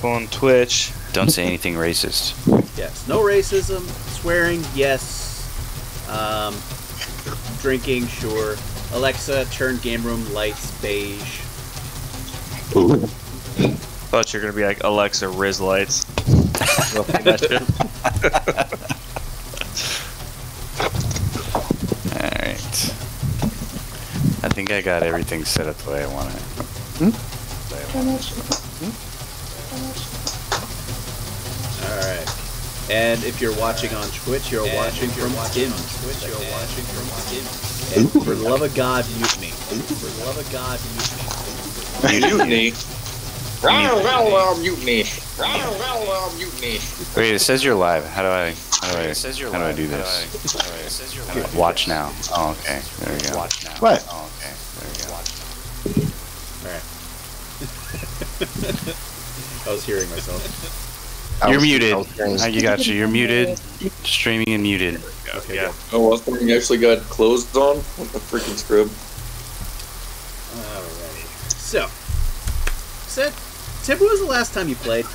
people on Twitch. Don't say anything racist. Yes. No racism. Swearing, yes. Um, drinking, sure. Alexa, turn game room lights beige. Thought you were gonna be like Alexa Riz lights. Alright. I think I got everything set up the way I want it. Alright. And if you're watching on Twitch, you're watching from Tim. Twitch, you're watching from Tim. And for the love of God, mute me. For the love of God, mute me. Mutiny. Well, well, well, mutiny. Well, well, well, mutiny. Wait, it says you're live. How do I? How do I? How do I do this? Watch now. Oh, okay. There we go. Watch now. What? Oh, okay. There we go. Alright. I was hearing myself. I You're was- muted. I was hearing- You got you. You're muted. Streaming and muted. Okay, yeah. good. Oh, last thing actually got closed on? What the freaking scrub? Alrighty. So, said, Tim, when was the last time you played?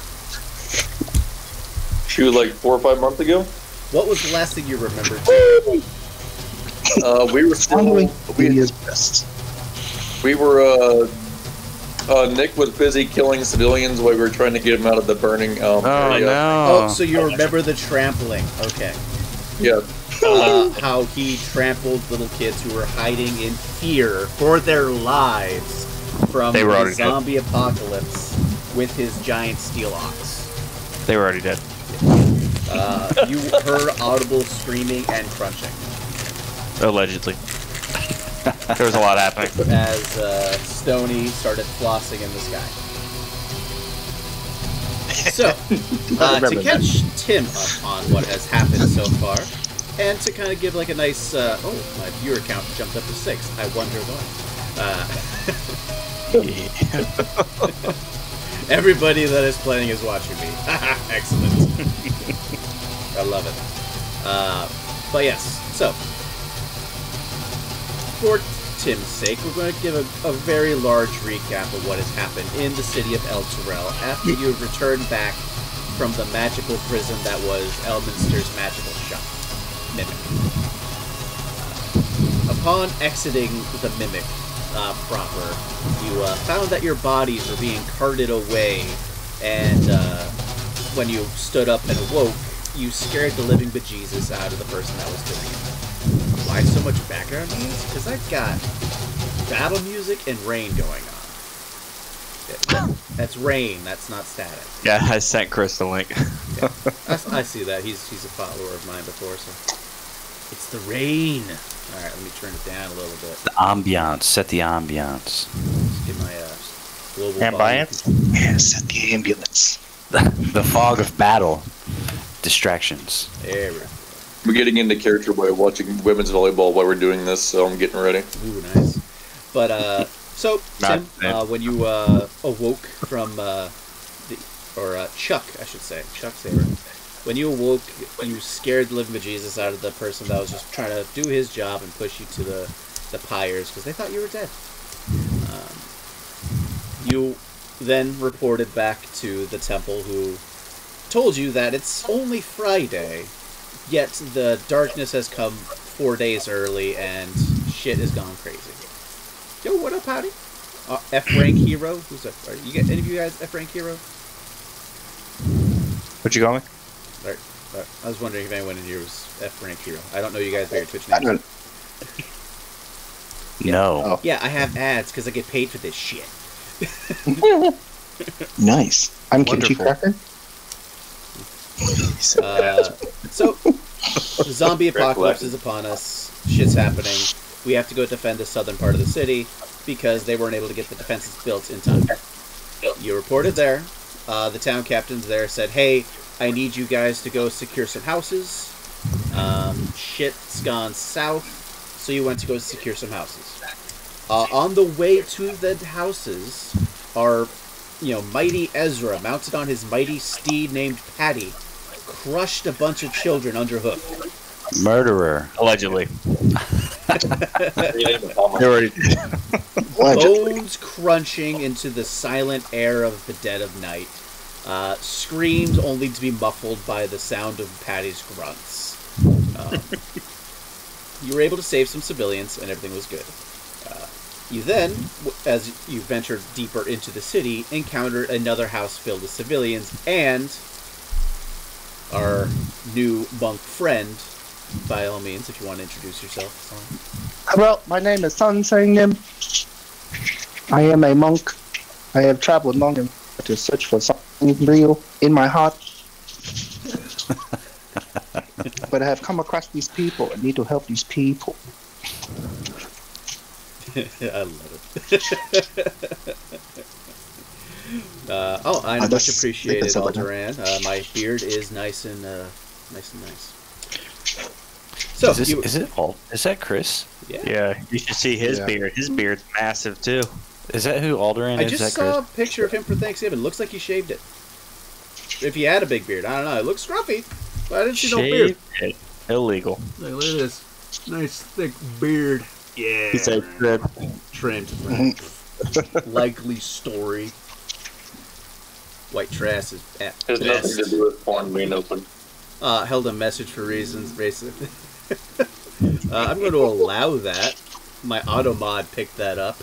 She was like four or five months ago. What was the last thing you remembered? Uh, we were still, Only we, is best. we were, uh, uh, Nick was busy killing civilians while we were trying to get him out of the burning, um, Oh area. Oh, no. so you remember the trampling. Okay. Yeah. Uh, how he trampled little kids who were hiding in fear for their lives from the already dead. zombie apocalypse with his giant steel ox. They were already dead. Uh, you heard audible screaming and crunching Allegedly. there was a lot happening. as uh, Stony started flossing in the sky. So, uh, to catch Tim up on what has happened so far, and to kind of give like a nice, uh, oh, my viewer count jumped up to six. I wonder why. Uh, everybody that is playing is watching me. Excellent. I love it. Uh, but yes, so for Tim's sake, we're going to give a, a very large recap of what has happened in the city of El Terrell after you have returned back from the magical prison that was Elminster's magical shop, Mimic. Upon exiting the Mimic uh, proper, you uh, found that your bodies were being carted away, and uh, when you stood up and awoke, you scared the living bejesus out of the person that was doing it. Why so much background music? Because I've got battle music and rain going on. Yeah, That's rain. That's not static. Yeah, I sent Chris the link. I, I see that. He's he's a follower of mine before, so it's the rain. All right, let me turn it down a little bit. The ambiance. Set the ambiance. Just get my uh, global Ambience? volume. Yes, at the ambulance. the fog of battle. Distractions. There we go. We're getting into character by watching women's volleyball while we're doing this, so I'm getting ready. Ooh, nice. But uh, so Tim, uh, when you uh, awoke from uh, the or uh, Chuck, I should say, Chuck Saber, when you awoke, you scared the living bejesus out of the person that was just trying to do his job and push you to the the pyres because they thought you were dead. Um, you then reported back to the temple, who told you that it's only Friday, yet the darkness has come four days early and shit has gone crazy. Yo, what up, howdy? Uh, F rank hero. Who's F? Are you get any of you guys F rank hero? What you calling? Alright, alright. I was wondering if anyone in here was F rank hero. I don't know you guys by your Twitch I names. don't. No. Oh, Yeah, I have ads because I get paid for this shit. nice. I'm Kimchi Cracker. Uh, so, the zombie apocalypse is upon us. Shit's happening. We have to go defend the southern part of the city because they weren't able to get the defenses built in time. You reported there. Uh, the town captains there said, "Hey, I need you guys to go secure some houses. Um, shit's gone south, so you went to go secure some houses. Uh, on the way to the houses are, you know, mighty Ezra, mounted on his mighty steed named Patty, crushed a bunch of children underhoof. Murderer. Allegedly. Allegedly. They already allegedly. Bones crunching into the silent air of the dead of night. uh, screamed only to be muffled by the sound of Patty's grunts. Um, you were able to save some civilians, and everything was good. Uh, you then, as you ventured deeper into the city, encountered another house filled with civilians and our new monk friend. By all means, if you want to introduce yourself. Well, my name is Sun Nim. I am a monk. I have traveled long to search for something real in my heart. but I have come across these people and need to help these people. I love it. uh, oh, I Uh, much that's- appreciated, it. Alderan. Uh, my beard is nice and uh, nice and nice. So is, this, you, is it all? Is that Chris? yeah. Yeah, you should see his Yeah. beard. His beard's massive too. Is that who Alderan I is? just that saw Chris? a picture of him for Thanksgiving. Looks like he shaved it. If he had a big beard, I don't know. It looks scruffy, but I didn't see no beard. It. Illegal. Like, look at this nice thick beard. Yeah, He said that trimmed. Likely story. White trash is at Has nothing best. to do with porn being open. Uh, held a message for reasons, basically. uh, I'm going to allow that. My auto mod picked that up.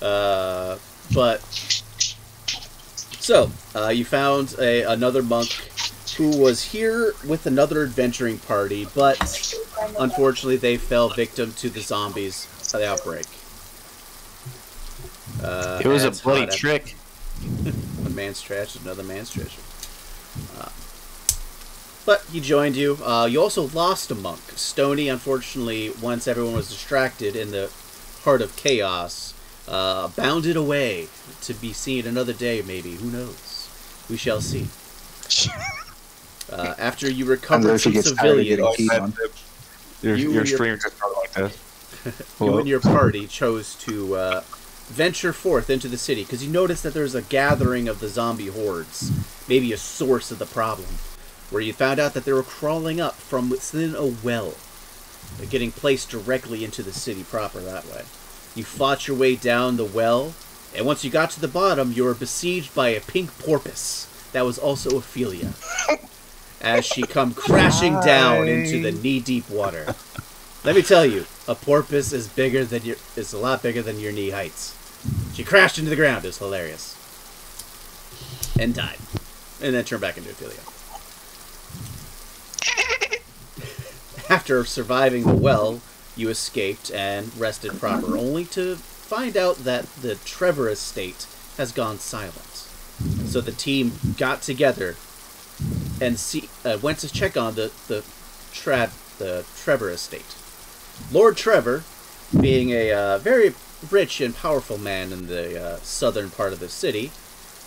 uh, but so uh, you found a another monk who was here with another adventuring party, but unfortunately they fell victim to the zombies the outbreak. Uh, It was a bloody trick. one man's trash is another man's treasure. Uh, but he joined you. Uh, you also lost a monk. Stony, unfortunately, once everyone was distracted in the heart of chaos, uh, bounded away to be seen another day, maybe. Who knows? We shall see. Uh, after you recover recovered if he some gets tired of getting civilians. Your, You- your your- stream just started like this. you and your party chose to uh, venture forth into the city because you noticed that there's a gathering of the zombie hordes, maybe a source of the problem, where you found out that they were crawling up from within a well, They're getting placed directly into the city proper that way. You fought your way down the well, and once you got to the bottom, you were besieged by a pink porpoise that was also Ophelia. As she come crashing down into the knee-deep water. Let me tell you, a porpoise is bigger than your is a lot bigger than your knee heights. She crashed into the ground. It was hilarious. And died. And then turned back into a Ophelia. After surviving the well, you escaped and rested proper, only to find out that the Trevor estate has gone silent. So the team got together and see, uh, went to check on the the, tra- the Trevor estate. Lord Trevor, being a uh, very rich and powerful man in the uh, southern part of the city,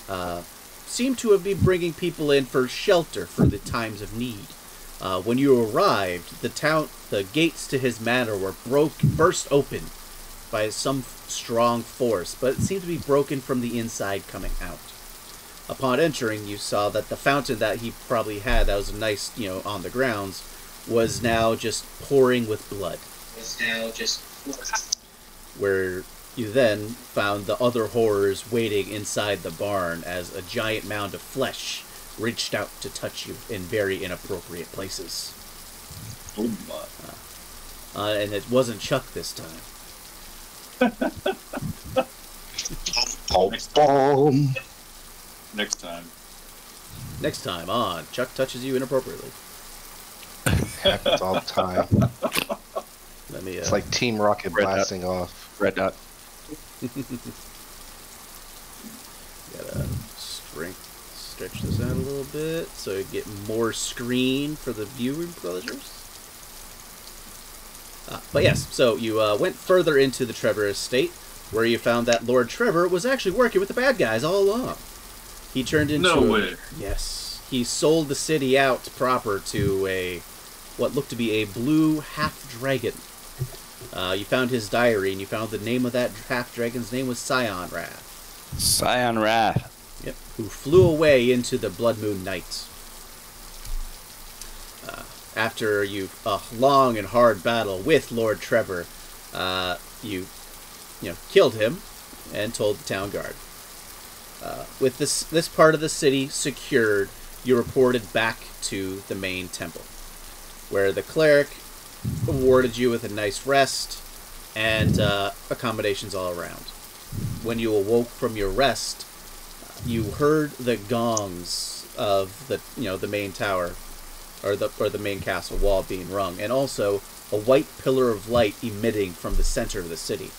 uh, seemed to have been bringing people in for shelter for the times of need. Uh, when you arrived, the town, the gates to his manor were broke, burst open by some strong force, but it seemed to be broken from the inside coming out. Upon entering, you saw that the fountain that he probably had, that was nice, you know, on the grounds, was now just pouring with blood. Is now just where you then found the other horrors waiting inside the barn as a giant mound of flesh reached out to touch you in very inappropriate places. Oh my. Uh, and it wasn't Chuck this time. Boom, boom. Next time. Next time on Chuck touches you inappropriately. happens all the time. Let me. Uh, It's like Team Rocket Red dot. blasting off. Red dot. gotta strength stretch this out a little bit so you get more screen for the viewing pleasures. Uh, but yes, so you uh, went further into the Trevor estate, where you found that Lord Trevor was actually working with the bad guys all along. He turned into No a- way. yes, he sold the city out proper to a what looked to be a blue half dragon. Uh, you found his diary, and you found the name of that half dragon's name was Scion Wrath. Scion Wrath. Yep. Who flew away into the Blood Moon Night. Uh, after you a long and hard battle with Lord Trevor, uh, you you know killed him and told the town guard. Uh, with this this part of the city secured, you reported back to the main temple, where the cleric awarded you with a nice rest and uh, accommodations all around. When you awoke from your rest, you heard the gongs of the you know the main tower or the or the main castle wall being rung, and also a white pillar of light emitting from the center of the city.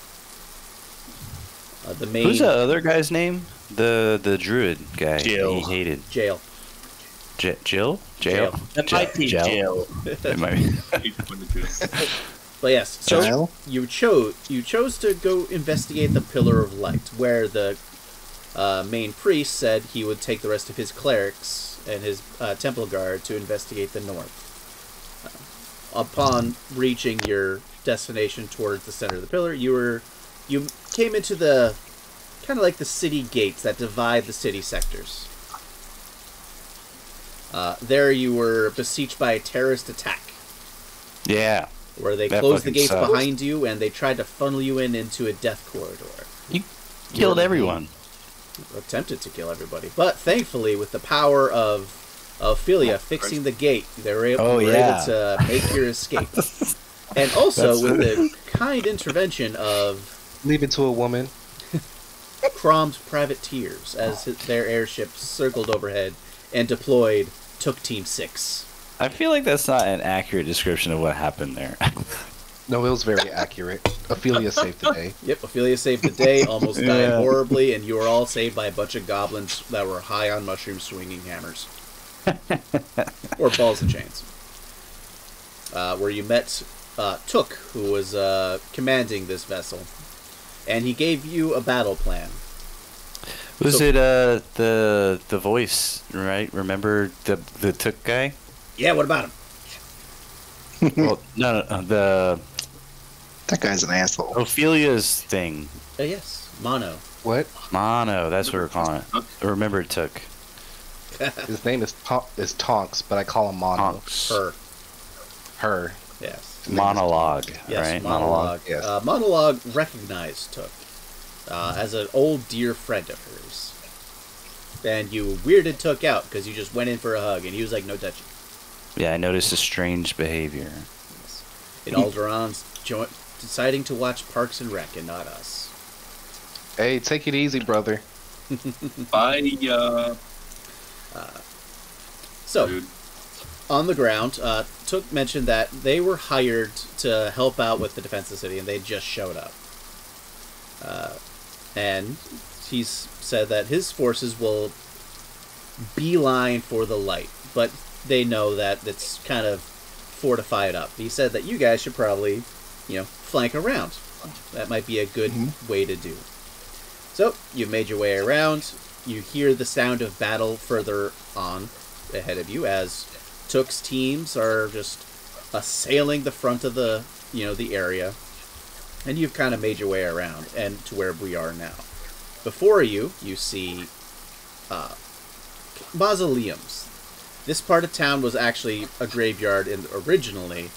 Uh, the main Who's that other guy's name? The the druid guy. that Jill. He hated. jail. J- Jill? Jail? Jail. That might be Gel. jail. It might be. But yes, so Jail? you chose you chose to go investigate the pillar of light, where the uh, main priest said he would take the rest of his clerics and his uh, temple guard to investigate the north. Uh, upon reaching your destination towards the center of the pillar, you were you came into the kind of like the city gates that divide the city sectors. Uh, there, you were besieged by a terrorist attack Yeah. where they That closed the gates sucks. behind you and they tried to funnel you in into a death corridor. You killed everyone. Attempted to kill everybody, but thankfully, with the power of Ophelia fixing the gate, they were able, Oh, were yeah. able to make your escape. and also with the kind intervention of Leave it to a woman. Crom's privateers as his- their airships circled overhead and deployed took Team Six. I feel like that's not an accurate description of what happened there. No, it was very accurate. Ophelia saved the day. Yep, Ophelia saved the day, almost died horribly, and you were all saved by a bunch of goblins that were high on mushroom swinging hammers. or balls and chains. Uh, where you met uh, Took, who was uh, commanding this vessel. And he gave you a battle plan. Was So- it uh the the voice, right? Remember the the Took guy? Yeah, what about him? well, no, no, no, the That guy's an asshole. Ophelia's thing. Uh, yes, Mono. What? Mono, that's what we're calling it. Remember it took His name is Ta- is Tonks, but I call him Mono. Tonks. Her. Her. Yes. His name is Monologue, Yes, right? monologue. yes. Uh, monologue recognized Took uh, as an old dear friend of hers, and you weirded Took out because you just went in for a hug, and he was like, "No touching." Yeah, I noticed a strange behavior. In Alderon's jo- deciding to watch Parks and Rec and not us. Hey, take it easy, brother. Bye, uh, So dude. on the ground, uh, Took mentioned that they were hired to help out with the defense of the city, and they just showed up. Uh, and he's said that his forces will beeline for the light, but they know that it's kind of fortified up. He said that you guys should probably, you know, flank around. That might be a good mm-hmm. way to do. So you made your way around. You hear the sound of battle further on ahead of you as Took's teams are just assailing the front of the you know the area, and you've kind of made your way around and to where we are now. Before you, you see uh, mausoleums. This part of town was actually a graveyard in, originally,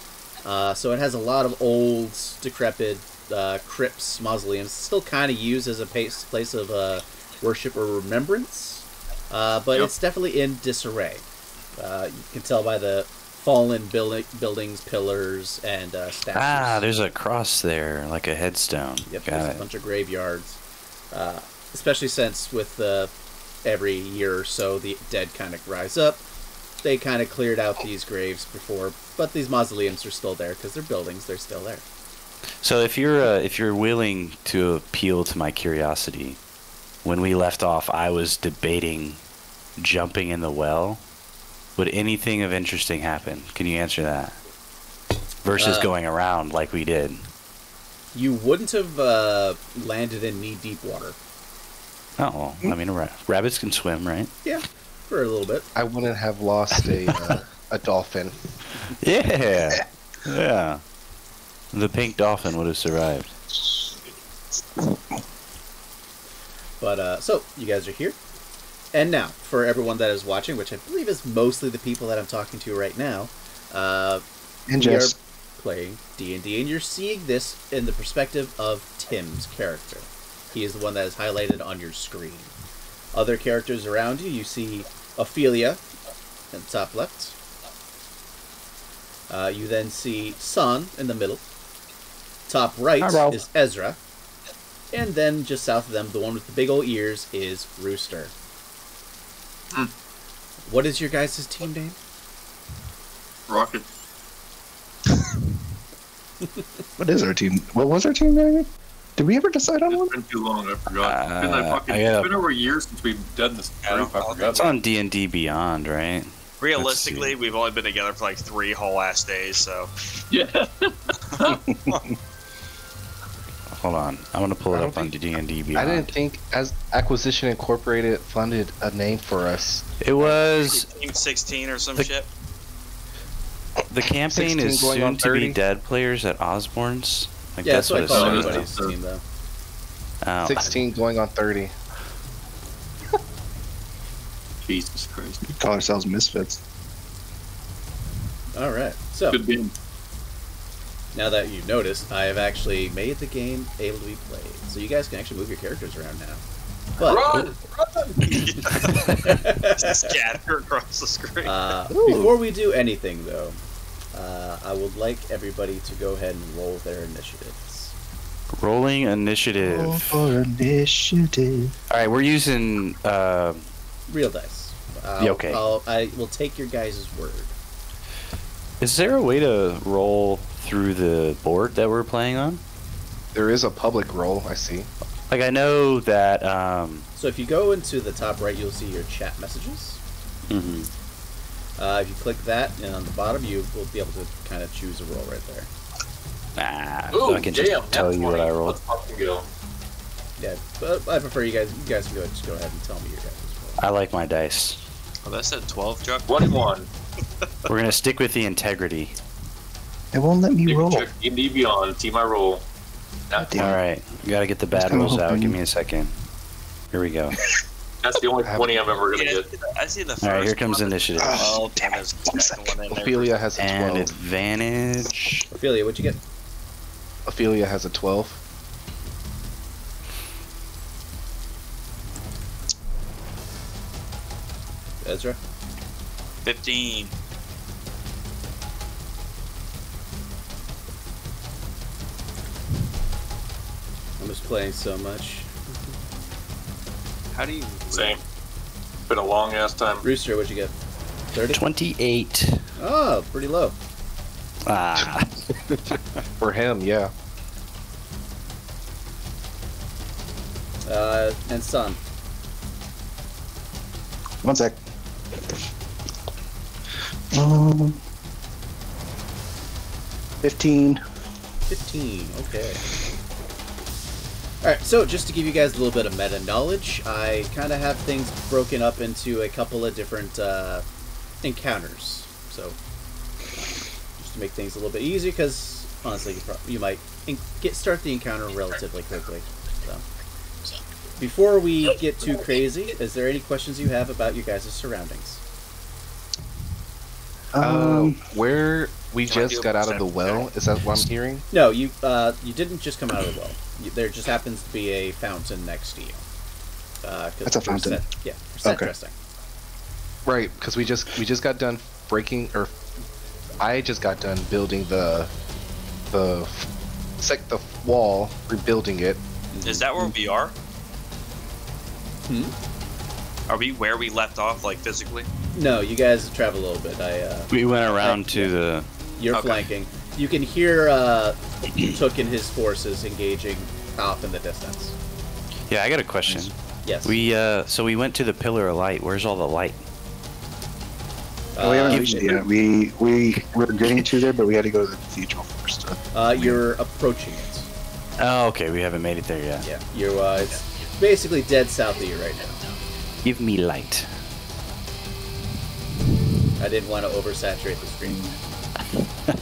uh, so it has a lot of old, decrepit uh, crypts, mausoleums. Still kind of used as a place, place of uh, worship or remembrance, uh, but Yep. it's definitely in disarray. Uh, you can tell by the fallen building, buildings, pillars, and uh, statues. Ah, there's a cross there, like a headstone. Yep, Got there's a bunch of graveyards. Uh, especially since with the every year or so the dead kind of rise up. They kind of cleared out these graves before, but these mausoleums are still there because they're buildings. They're still there. So if you're uh, if you're willing to appeal to my curiosity, when we left off, I was debating jumping in the well. Would anything of interesting happen? Can you answer that? Versus Uh, going around like we did. You wouldn't have uh, landed in knee deep water. Oh, well, I mean, ra- rabbits can swim, right? Yeah, for a little bit. I wouldn't have lost a uh, a dolphin. Yeah, yeah. The pink dolphin would have survived. But uh, so you guys are here, and now for everyone that is watching, which I believe is mostly the people that I'm talking to right now, uh, And we just are playing D and D, and you're seeing this in the perspective of Tim's character. He is the one that is highlighted on your screen. Other characters around you, you see Ophelia in the top left. Uh, you then see Son in the middle. Top right is Ezra. And then just south of them, the one with the big old ears is Rooster. Hmm. What is your guys' team name? Rocket. What is our team? What was our team name? Did we ever decide on one? It's been too long. I forgot. it's been, like, Uh, fucking, I gotta- it's been over a year since we've done this. Group. I I'll- forgot. It's on D and D Beyond, right? Realistically, we've only been together for like three whole ass days, so Yeah. Hold on, I'm gonna pull it don't up on think- D&D Beyond. didn't think as Acquisition Incorporated funded a name for us. It was Team 16 or some The- shit. the campaign is going soon to be dead players at Osborne's. Like yeah, that's, that's, what I what call it says. everybody's team, though. Oh. 16 going on 30. Jesus Christ. We call ourselves misfits. All right. So Good game. Now that you've noticed, I have actually made the game able to be played, so you guys can actually move your characters around now. But Run! Scatter across the screen. uh, before we do anything, though, uh, I would like everybody to go ahead and roll their initiatives. Rolling initiative. Roll for initiative. All right, we're using. Uh, Real dice. I'll, okay. I'll, I will take your guys' word. is there a way to roll through the board that we're playing on? There is a public role, I see. Like I know that. Um, So if you go into the top right, you'll see your chat messages. mhm. Uh, if you click that, and on the bottom, you will be able to kind of choose a roll right there. Ah, Ooh, I can damn, just tell that's you what. I rolled. Let's fucking go. Yeah, but I prefer you guys. You guys can go just go ahead and tell me your guys' roll. I like my dice. oh, that said 12, Chuck. 21. We're gonna stick with the integrity. It won't let me You roll. can check D&D Beyond. See my roll. Not Damn. All right, you gotta get the bad rolls out. Give me a second. Here we go. That's the only 20 I'm ever gonna Yeah, get. I see the first All right, here comes initiative Oh, damn damn it. it. One Second one. Ophelia has a and 12. advantage. Ophelia, what'd you get? Ophelia has a 12. Ezra. 15. Playing so much. How do you. Same. Been a long ass time. Rooster, what'd you get? Thirty. Twenty-eight. Oh, pretty low. Ah, For him, yeah. Uh, and Sun. One sec. Um, 15. 15. Okay. Alright, so just to give you guys a little bit of meta knowledge, I kind of have things broken up into a couple of different uh, encounters. So, just to make things a little bit easier, because honestly, you, you might get start the encounter relatively quickly. So, before we get too crazy, is there any questions you have about your guys' surroundings? Um, Um, where we Can I do just got out of the well, is that what I'm hearing? No, you uh, you didn't just come out of the well. You, there just happens to be a fountain next to you. Uh, 'cause That's a fountain. Set, yeah, we're set Okay. dressing. Right, because we just we just got done breaking, or I just got done building the the sec the wall, rebuilding it. Is that where we are? Hmm? Are we where we left off, like physically? No, you guys travel a little bit. I uh, we went around to the. you're Okay. flanking. You can hear uh, Took and his forces engaging off in the distance. Yeah, I got a question. Yes. We uh, so we went to the pillar of light. Where's all the light? Oh, we haven't uh, reached it yet. We, we were getting to there, but we had to go to the cathedral first. uh, you're approaching it. Oh, okay, we haven't made it there yet. Yeah. You're. Uh, it's basically dead south of you right now. Give me light. I didn't want to oversaturate the screen. 'Cause,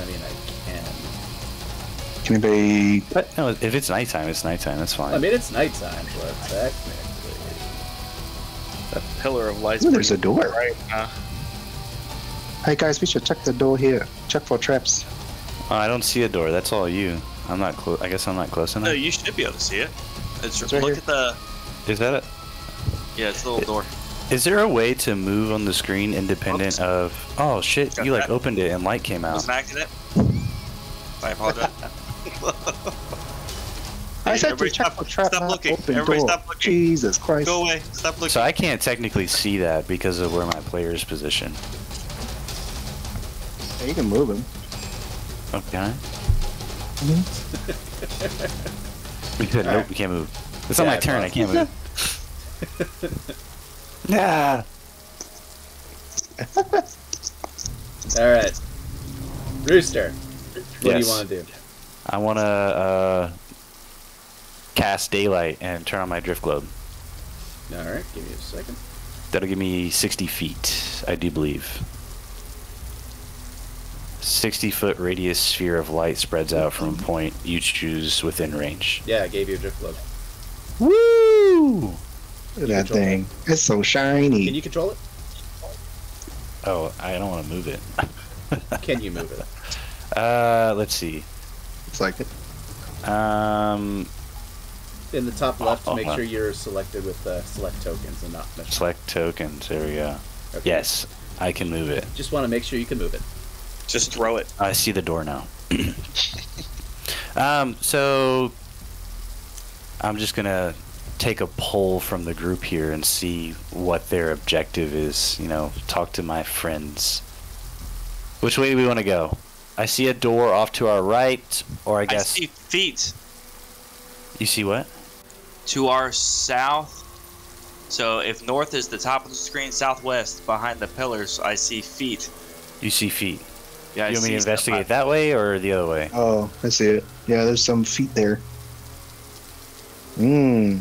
I mean, I can. Can anybody... But no, if it's nighttime, it's nighttime. That's fine. I mean, it's nighttime, but technically. That pillar of light. Ooh, there's a door. bright, huh? Hey guys, we should check the door here. Check for traps. Oh, I don't see a door. That's all you. I'm not close. I guess I'm not close enough. No, enough. you should be able to see it. It's, It's right look here. at the. Is that it? Yeah, it's the little door. Is there a way to move on the screen independent of? Oh shit! Got You like that. opened it and light came It was out. an accident. I apologize. I said to Everybody check stop- the trap, stop looking. open Everybody door. stop looking. Jesus Christ. Go away. Stop looking. So I can't technically see that because of where my player is positioned. Yeah, you can move him. Okay. We mm-hmm. could. Nope, we can't move. It's not Yeah, my turn. I can't move. nah. All right, Rooster. What do you want to do? I want to uh, cast daylight and turn on my drift globe. All right, give me a second. That'll give me 60 feet, I do believe. 60 foot radius sphere of light spreads out from a point you choose within range. Yeah, I gave you a drift globe. Woo! Look at that control thing. It's so shiny. Can you control it? Oh, I don't want to move it. Can you move it? Uh, let's see. It's like it. Um, In the top left, Oh, make wow. sure you're selected with uh, select tokens and not mission. select tokens. There we go. Okay. Yes, I can move it. Just want to make sure you can move it. Just throw it. I see the door now. um, so I'm just gonna take a poll from the group here and see what their objective is. You know, talk to my friends. Which way do we want to go? I see a door off to our right, or I guess. I see feet you see what? to our south. So if north is the top of the screen, southwest behind the pillars, I see feet. You see feet. Yeah, I you want me to investigate that way or the other way? Oh, I see it. Yeah, there's some feet there. Mmm.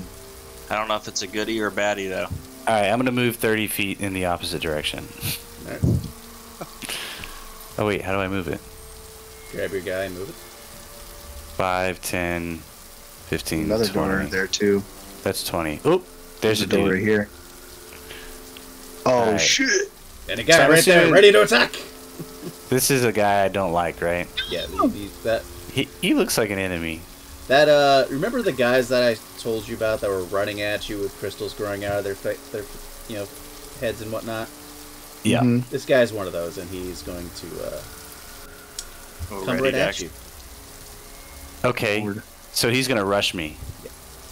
I don't know if it's a goodie or a baddie though. All right, I'm gonna move 30 feet in the opposite direction. All right. Oh wait, how do I move it? Grab your guy and move it. 5, 10, 15, Another 20. door there too. That's 20. Oop, there's a door dude. right here. Oh Alright. shit! And a guy So I'm right there, ready to attack. This is a guy I don't like, right? Yeah, the, the, that He, he looks like an enemy. That uh, remember the guys that I told you about that were running at you with crystals growing out of their fa- their you know heads and whatnot. Yeah. Mhm. This guy's one of those, and he's going to uh, We're come right to at action. you. Okay, Forward. so he's gonna rush me.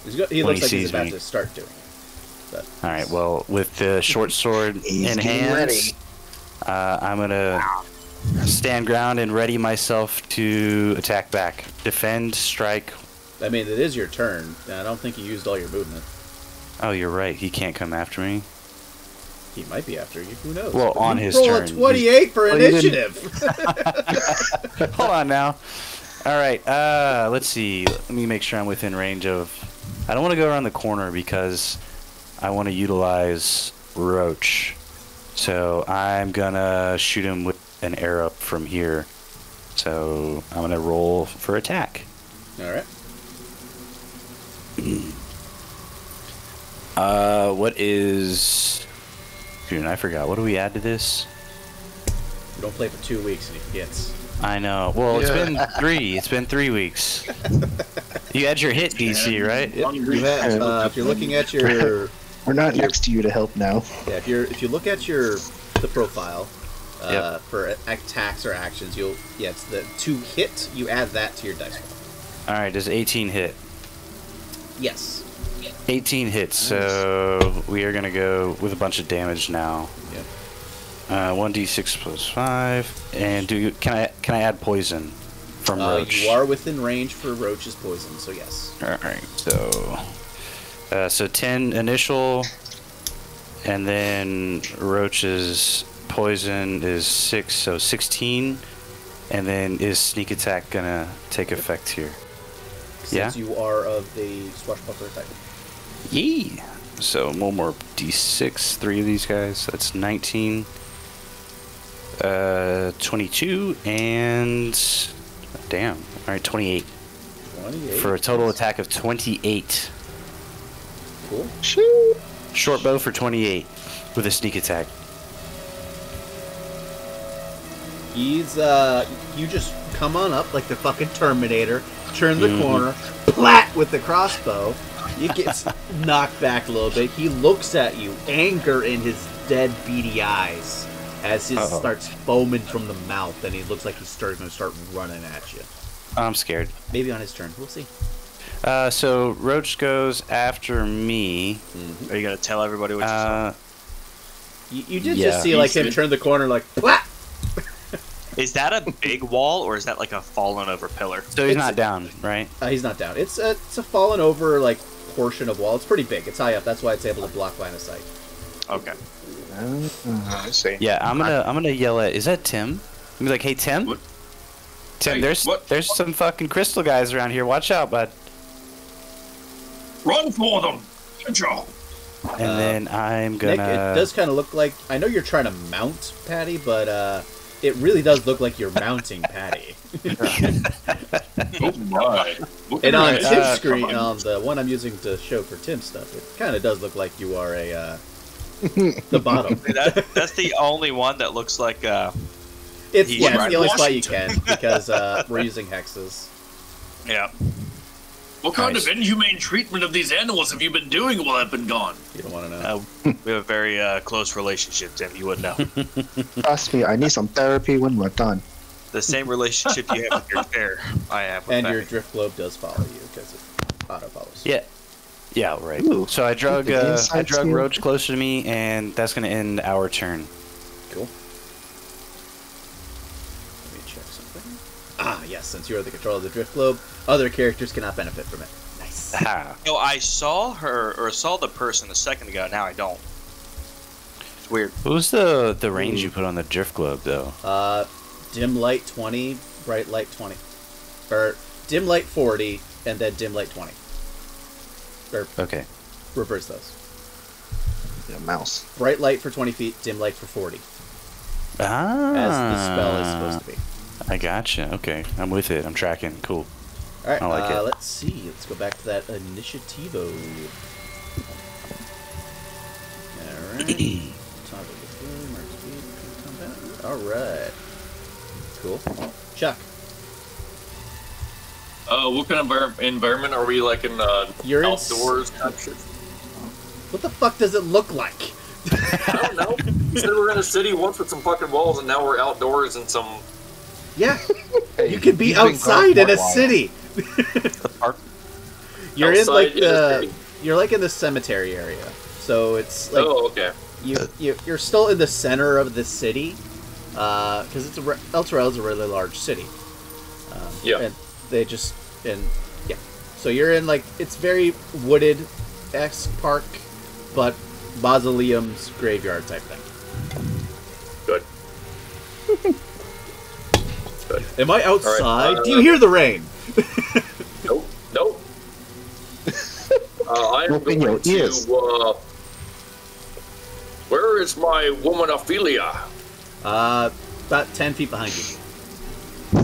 He's go- he looks he like he's about me. to start doing. it. But All right, well, with the short sword in hand, uh, I'm gonna stand ground and ready myself to attack back. Defend, strike. I mean, it is your turn, I don't think you used all your movement. Oh, you're right. He can't come after me. He might be after you. Who knows? Well, on you his roll turn, a he's- twenty-eight for Well, initiative. Hold on now. All right. Uh, let's see. Let me make sure I'm within range of. I don't want to go around the corner because I want to utilize Roach. So I'm gonna shoot him with an arrow from here. So I'm gonna roll for attack. all right. Uh, what is? Dude, I forgot. What do we add to this? You don't play for two weeks and he forgets. I know. Well, it's Yeah. been three. It's been three weeks. You had your hit DC, right? You have, uh, if you're looking at your We're not next to you to help now. Yeah, if you're if you look at your the profile uh, Yep. for attacks or actions, you'll yeah, it's the two hit. You add that to your dice roll. All right. Does 18 hit? Yes. 18 hits, so we are gonna go with a bunch of damage now. Yep. Uh, 1d6 plus 5, and do you, can I can I add poison from Uh, Roach? you are within range for Roach's poison, so yes. All right, so uh, so 10 initial, and then Roach's poison is six, so 16, and then is sneak attack gonna take effect here? Since you are of the swashbuckler type. Yee. So one more d6, three of these guys. That's 19, uh, 22, and damn. All right, 28 Twenty-eight. for a total attack of 28. Cool. Shoot! Short bow for 28 with a sneak attack. He's uh, you just come on up like the fucking Terminator, turn the Mhm. corner, plat with the crossbow. You get knocked back a little bit. He looks at you, anger in his dead, beady eyes, as he Uh-oh. starts foaming from the mouth, and he looks like he's starting to start running at you. I'm scared. Maybe on his turn. We'll see. Uh, so Roach goes after me. Are you gonna tell everybody what you saw? Uh, You, you did Yeah. just see like him He's- turn the corner, like Wah! Is that a big wall or is that like a fallen over pillar? so he's It's- not down, right? Uh, he's not down. It's a it's a fallen over like portion of wall. It's pretty big. It's high up. That's why it's able to block line of sight. Okay. I see. Yeah, I'm gonna I'm gonna yell at. Is that Tim? I'm like, hey Tim. What? Tim, Hey, there's what? there's some fucking crystal guys around here. Watch out, bud. Run for them! Good job. And Uh, then I'm gonna. Nick, it does kind of look like I know you're trying to mount Patty, but uh, it really does look like you're mounting Patty. Oh my. Look And on that. Tim's uh, screen, on. on the one I'm using to show for Tim's stuff, it kind of does look like you are a uh, the bottom. That, that's the only one that looks like uh It's yeah, it's the only spot you can because uh, we're using hexes. yeah. What kind Nice. of inhumane treatment of these animals have you been doing while I've been gone? You don't want to know. Uh, we have a very uh, close relationship, Tim. You wouldn't know. Trust me, I need some therapy when we're done. The same relationship you have with your chair, I have with and that. your drift globe does follow you because it auto follows. Yeah. Yeah, right. Ooh. So I drug uh, I drug. Roach closer to me, and that's gonna end our turn. Cool. Let me check something. Ah, yes. Since you are the controller of the drift globe, other characters cannot benefit from it. Nice. Ha. No, I saw her or saw the person a second ago. Now I don't. It's weird. What was the the range you put on the drift globe though? Uh, dim light 20, bright light 20. Or dim light 40, and then dim light 20. Or Okay. reverse those. The mouse. Bright light for 20 feet, dim light for 40, Ah. as the spell is supposed to be. I gotcha. Okay, I'm with it. I'm tracking. Cool. Alright, I like uh, it. let's see. Let's go back to that initiativo. Alright. Toggle display, mark speed, combat. Alright. Cool. Chuck, Uh, what kind of envir- environment are we like in uh, You're outdoors type shit? what the fuck does it look like? I don't know. You said we're in a city once with some fucking walls, and now we're outdoors in some. Yeah, Hey, you could be he's been gone outside in a while. city. You're in Outside like in a the city. you're like in the cemetery area. So it's like oh, okay. you, you you're still in the center of the city because it's a re- El Terrell is a really large city. Um, Yeah. and they just and yeah, so you're in like it's very wooded esque park, but mausoleums graveyard type thing. Am I outside? uh, Do you hear the rain? Nope. Nope. uh, I am Open your going ears. to. Uh, where is my woman Ophelia? Uh, about ten feet behind you.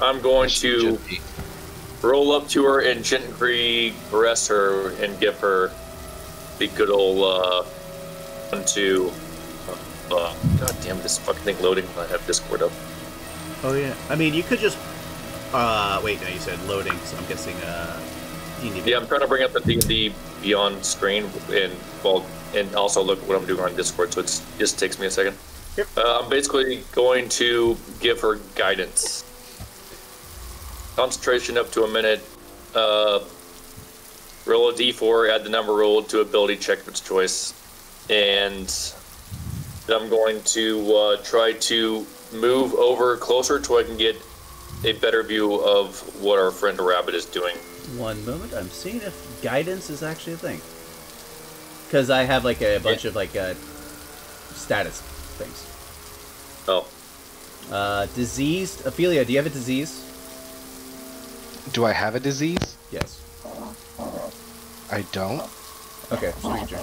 I'm going to roll up to her and gently caress her and give her the good old uh, one two. Uh, uh, God damn this fucking thing loading. I have Discord up. Oh yeah. I mean, you could just. Uh, wait. No, you said loading, so I'm guessing. Uh, D&D. Yeah, I'm trying to bring up the D and D Beyond screen and well, and also look what I'm doing on Discord. So it just takes me a second. Yep. Uh, I'm basically going to give her guidance. Concentration up to a minute. Uh, roll a d4, add the number rolled to ability check of its choice, and I'm going to uh, try to move over closer so I can get a better view of what our friend Rabbit is doing. One moment. I'm seeing if guidance is actually a thing. Because I have like a bunch of like uh, status things. Oh, Uh, diseased. Ophelia, do you have a disease? Do I have a disease? Yes. I don't. Okay. So we can turn.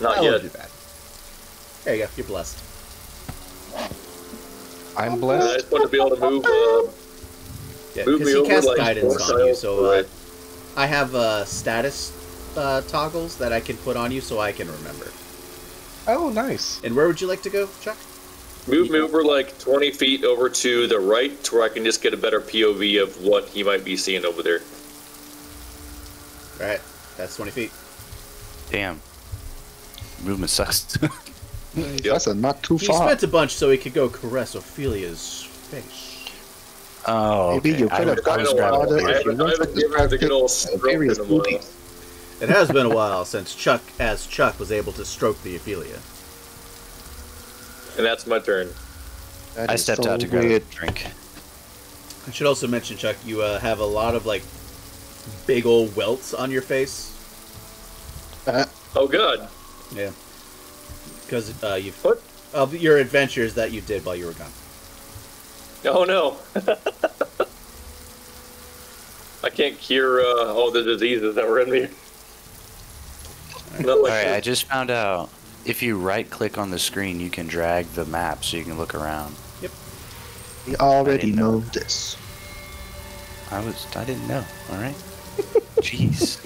not That yet. won't be bad. There you go. You're blessed. I'm blessed. I blessed. just want to be able to move. Uh, Yeah, Move because me he over, casts like, guidance on you, so uh, right. I have uh, status uh, toggles that I can put on you so I can remember. Oh, nice. And where would you like to go, Chuck? move me over like 20 feet over to the right, to where I can just get a better POV of what he might be seeing over there. All right, that's 20 feet. Damn. Movement sucks. That's a not too He far. spent a bunch so he could go caress Ophelia's face. oh, Maybe okay. you could have was- I was gone grabbing farther I if you haven't, I haven't given it a good old the stroke various in a while. It has been a while since Chuck, as Chuck, was able to stroke the Ophelia. And that's my turn. That I stepped so out to grab a drink. I should also mention, Chuck, you uh, have a lot of like big old welts on your face. Oh, good. Yeah, because uh, you've What? of your adventures that you did while you were gone. Oh, no. I can't cure uh, all the diseases that were in me. Not like Alright, I just found out if you right click on the screen, you can drag the map so you can look around. Yep. We already know. know this. I was, I didn't know. All right. Jeez.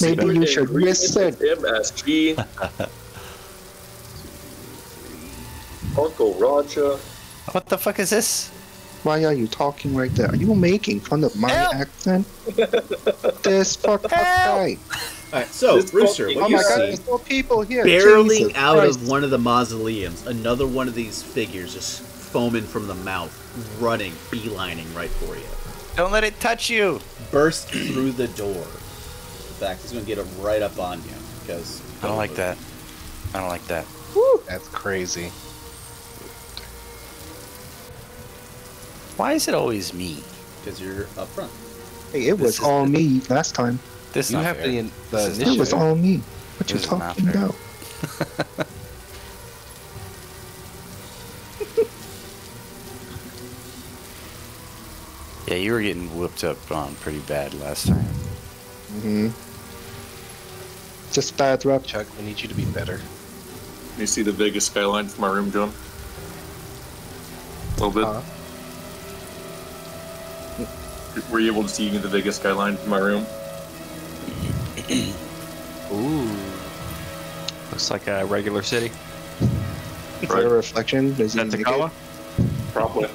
Maybe you should ingredient risk it. is MSG. Uncle Roger. What the fuck is this? Why are you talking like that? Are you making fun of my Help! accent? this fuck fuck guy. All right, so This Rooster, fucking- what Oh you my god, see there's more people here. barreling Jesus out Christ. of one of the mausoleums, another one of these figures just foaming from the mouth, running, beelining right for you. Don't let it touch you. Burst through the door. In fact, he's gonna get him right up on you because I don't like that. I don't like that. That's crazy. Why is it always me? because you're up front. Hey, it This was all the- me last time. This is You not have fair. the, the This is It was all me. What you This is not talking about? Yeah, you were getting whooped up on pretty bad last time. Mm hmm Just bad rep. Chuck, we need you to be better. You see the Vegas skyline from my room, John? A little bit. Uh, Were you able to see the Vegas skyline from my room? Ooh. Looks like a regular city. is that a reflection? Is that it make Tacoma? Probably.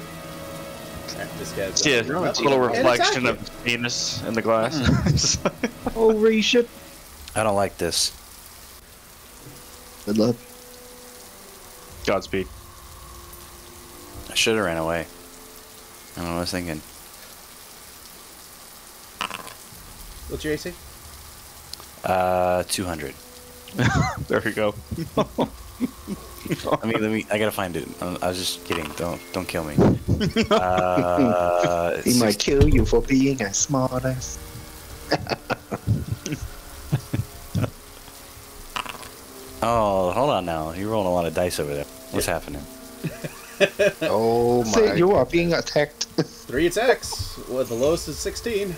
Alright, this guy's See a little reflection of Venus in the glass. it- hmm. Holy shit. I don't like this. Good luck. Godspeed. I should have ran away. I don't know what I was thinking. What's your AC? Uh, 200. There we go. Let me, let me, I gotta find it. I I was just kidding. Don't, don't kill me. Uh, He might kill you for being a smart ass. oh, hold on now. You're rolling a lot of dice over there. What's happening? Oh Say my. you are being attacked. Three attacks. Well, the lowest is 16.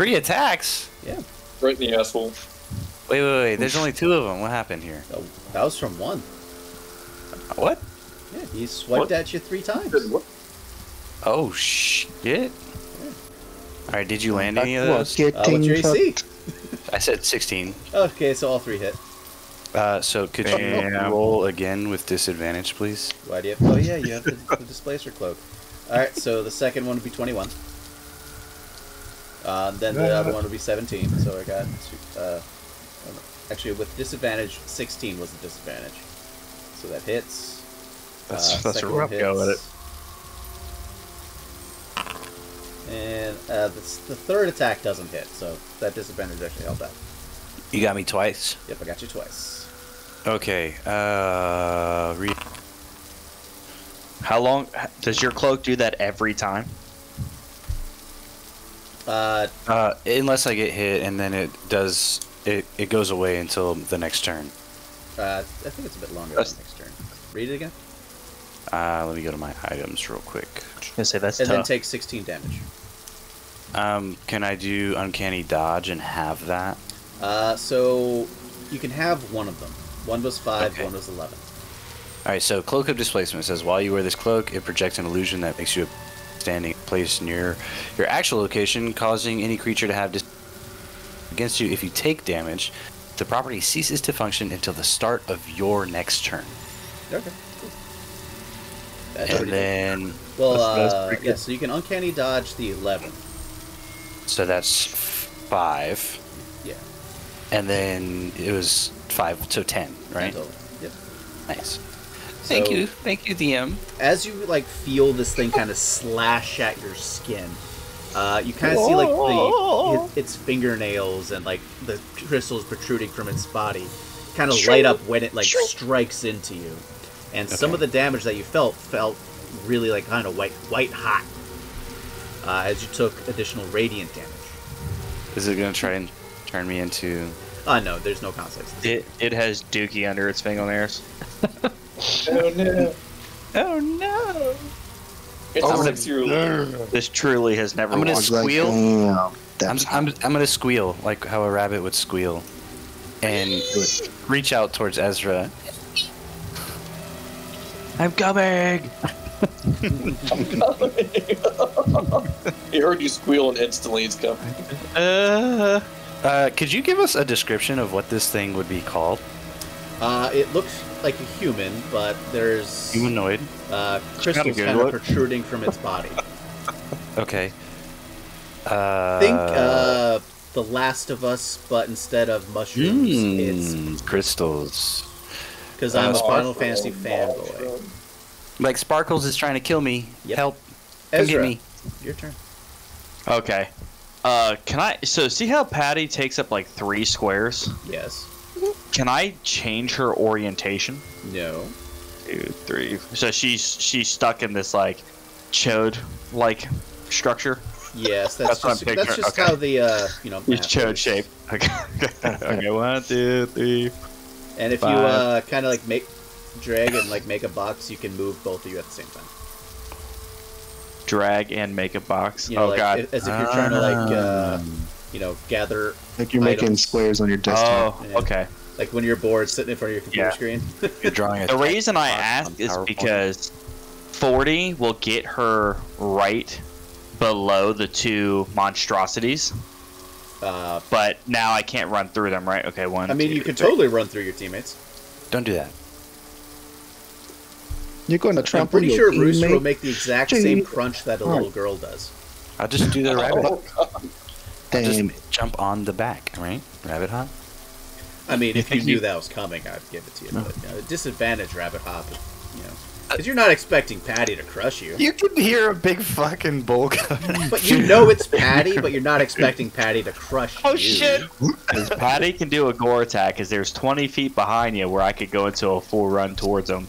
Three attacks? Yeah. Right in the asshole. Wait, wait, wait. There's only two of them. What happened here? Oh, that was from one. What? Yeah, he swiped What? at you three times. Oh, shit. Alright, did you land any of those? getting Uh, what's your AC? I said 16. Okay, so all three hit. Uh, so could you roll again with disadvantage, please? Why do you have? Oh yeah, you have the, the displacer cloak. All right, so the second one would be 21. Uh, then the other one would be 17. So I got two, uh, actually with disadvantage, 16 was the disadvantage. So that hits. That's, Uh, that's a second one rough go at it. And uh, the, the third attack doesn't hit, so that disadvantage actually held out. You got me twice. Yep, I got you twice. Okay. Uh, re- How long does your cloak do that every time? Uh, uh, unless I get hit, and then it does. It, it goes away until the next turn. uh, I think it's a bit longer That's- than next turn. Read it again, Uh, let me go to my items real quick. I say that's and then take 16 damage. Um, can I do uncanny dodge and have that? Uh, so you can have one of them. One was five, Okay. one was eleven. All right. So cloak of displacement says while you wear this cloak, it projects an illusion that makes you standing place near your actual location, causing any creature to have dis- against you. If you take damage, the property ceases to function until the start of your next turn. Okay. Cool. That's and pretty then, Well, That's- that's uh, yeah, so you can uncanny dodge the 11. so that's five, Yeah. and then it was five, so ten, right? Total. Yep. Nice. Thank So- you, thank you, DM. as you like feel this thing kind of slash at your skin, uh, you kind of see like the it, its fingernails and like the crystals protruding from its body, kind of light up when it like strikes into you, and some of the damage that you felt felt really like kind of white white hot uh, as you took additional radiant damage. Is it gonna try and turn me into? Uh no, there's no conflicts. It it has Dookie under its fingernails. Oh no. Oh no! It's Oh, a six year old. This truly has never I'm gonna walked. Like, squeal. I'm, that's I'm, I'm gonna squeal like how a rabbit would squeal, and reach out towards Ezra. I'm coming! I'm coming. He heard you squeal and instantly he's coming. Uh, Uh, could you give us a description of what this thing would be called? Uh, it looks like a human, but there's Humanoid. uh, crystals kind of protruding from its body. Okay. Uh, Think uh, The Last of Us, but instead of mushrooms, it's mm, crystals. because I'm Uh, a Final Fantasy fanboy. Like Sparkles is trying to kill me. Yep. Help! Come Ezra, get me. your turn. okay. Uh, can I? So see how Patty takes up like three squares? Yes. Can I change her orientation? No. Two, three. So she's she's stuck in this like chode like structure. Yes, that's, That's what I'm just, that's just okay. how the uh, you know. It's map chode works. shape. Okay. okay. One, two, three. And if you uh, kind of like make drag and like make a box, you can move both of you at the same time. Drag and make a box. You know, oh like god. as if you're trying to like uh, Um, you know gather like you're making squares on your desktop. Oh, Yeah. okay. Like when you're bored sitting in front of your computer Yeah. screen. You're drawing a The reason I ask is because 40 will get her right below the two monstrosities, Uh, but now I can't run through them, right? Okay, one. I mean, two, you can three. totally run through your teammates. Don't do that. You're going to trample. I'm pretty your sure Rooster will make the exact Gee. same crunch that a little girl does. I'll just do the rabbit. Oh, God. I'll just jump on the back, right? Rabbit hop. I mean, if you knew you- that was coming, I'd give it to you. But you know, disadvantage rabbit hop, you know, because you're not expecting Patty to crush you. You can hear a big fucking bull coming. But you know it's Patty, but you're not expecting Patty to crush Oh, you. Oh shit. Because Patty can do a gore attack because there's 20 feet behind you where I could go into a full run towards them,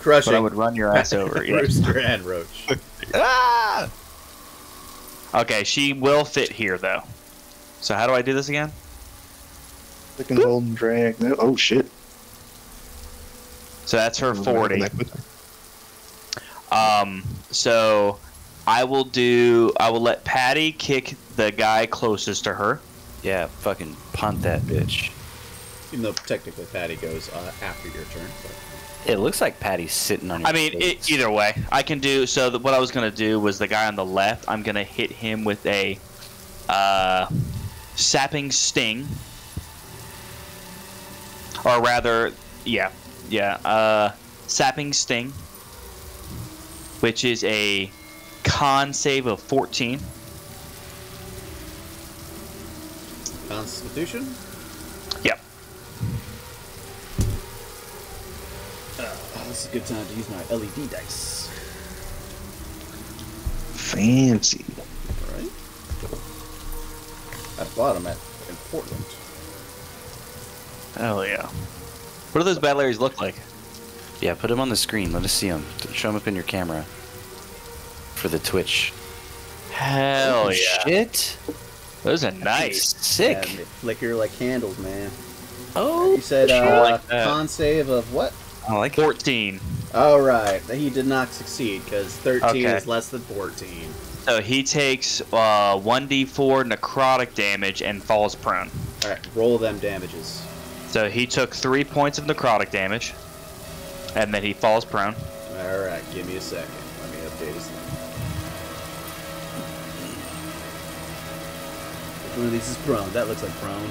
Crushing but I would run your ass over. Yeah. Rooster and Roach. ah! Okay, she will fit here though. So how do I do this again? Click and hold and drag. Oh shit. So that's her 40. Um, so I will do. I will let Patty kick the guy closest to her. Yeah, fucking punt that bitch. Even though technically Patty goes uh, after your turn. But It looks like Patty's sitting on your I mean, it, either way, I can do. So the, what I was gonna do was the guy on the left. I'm gonna hit him with a uh, sapping sting, or rather, yeah, yeah, uh, sapping sting, which is a con save of 14. Constitution. Yep. Uh, this is a good time to use my LED dice. Fancy. All right. I bought them at in Portland. Hell yeah. What do those battle areas look like? Yeah, put them on the screen. Let us see them. Show them up in your camera. For the Twitch. Hell Oh, yeah. Shit. Those are nice. Sick. Yeah, they flicker like candles, man. Oh, You said I uh, like that. con save of what? I like 14. All right, he did not succeed because 13 Okay. is less than 14. So he takes uh, 1d4 necrotic damage and falls prone. All right, roll them damages. So he took three points of necrotic damage, and then he falls prone. All right, give me a second. Let me update his name. Which one of these is prone? That looks like prone.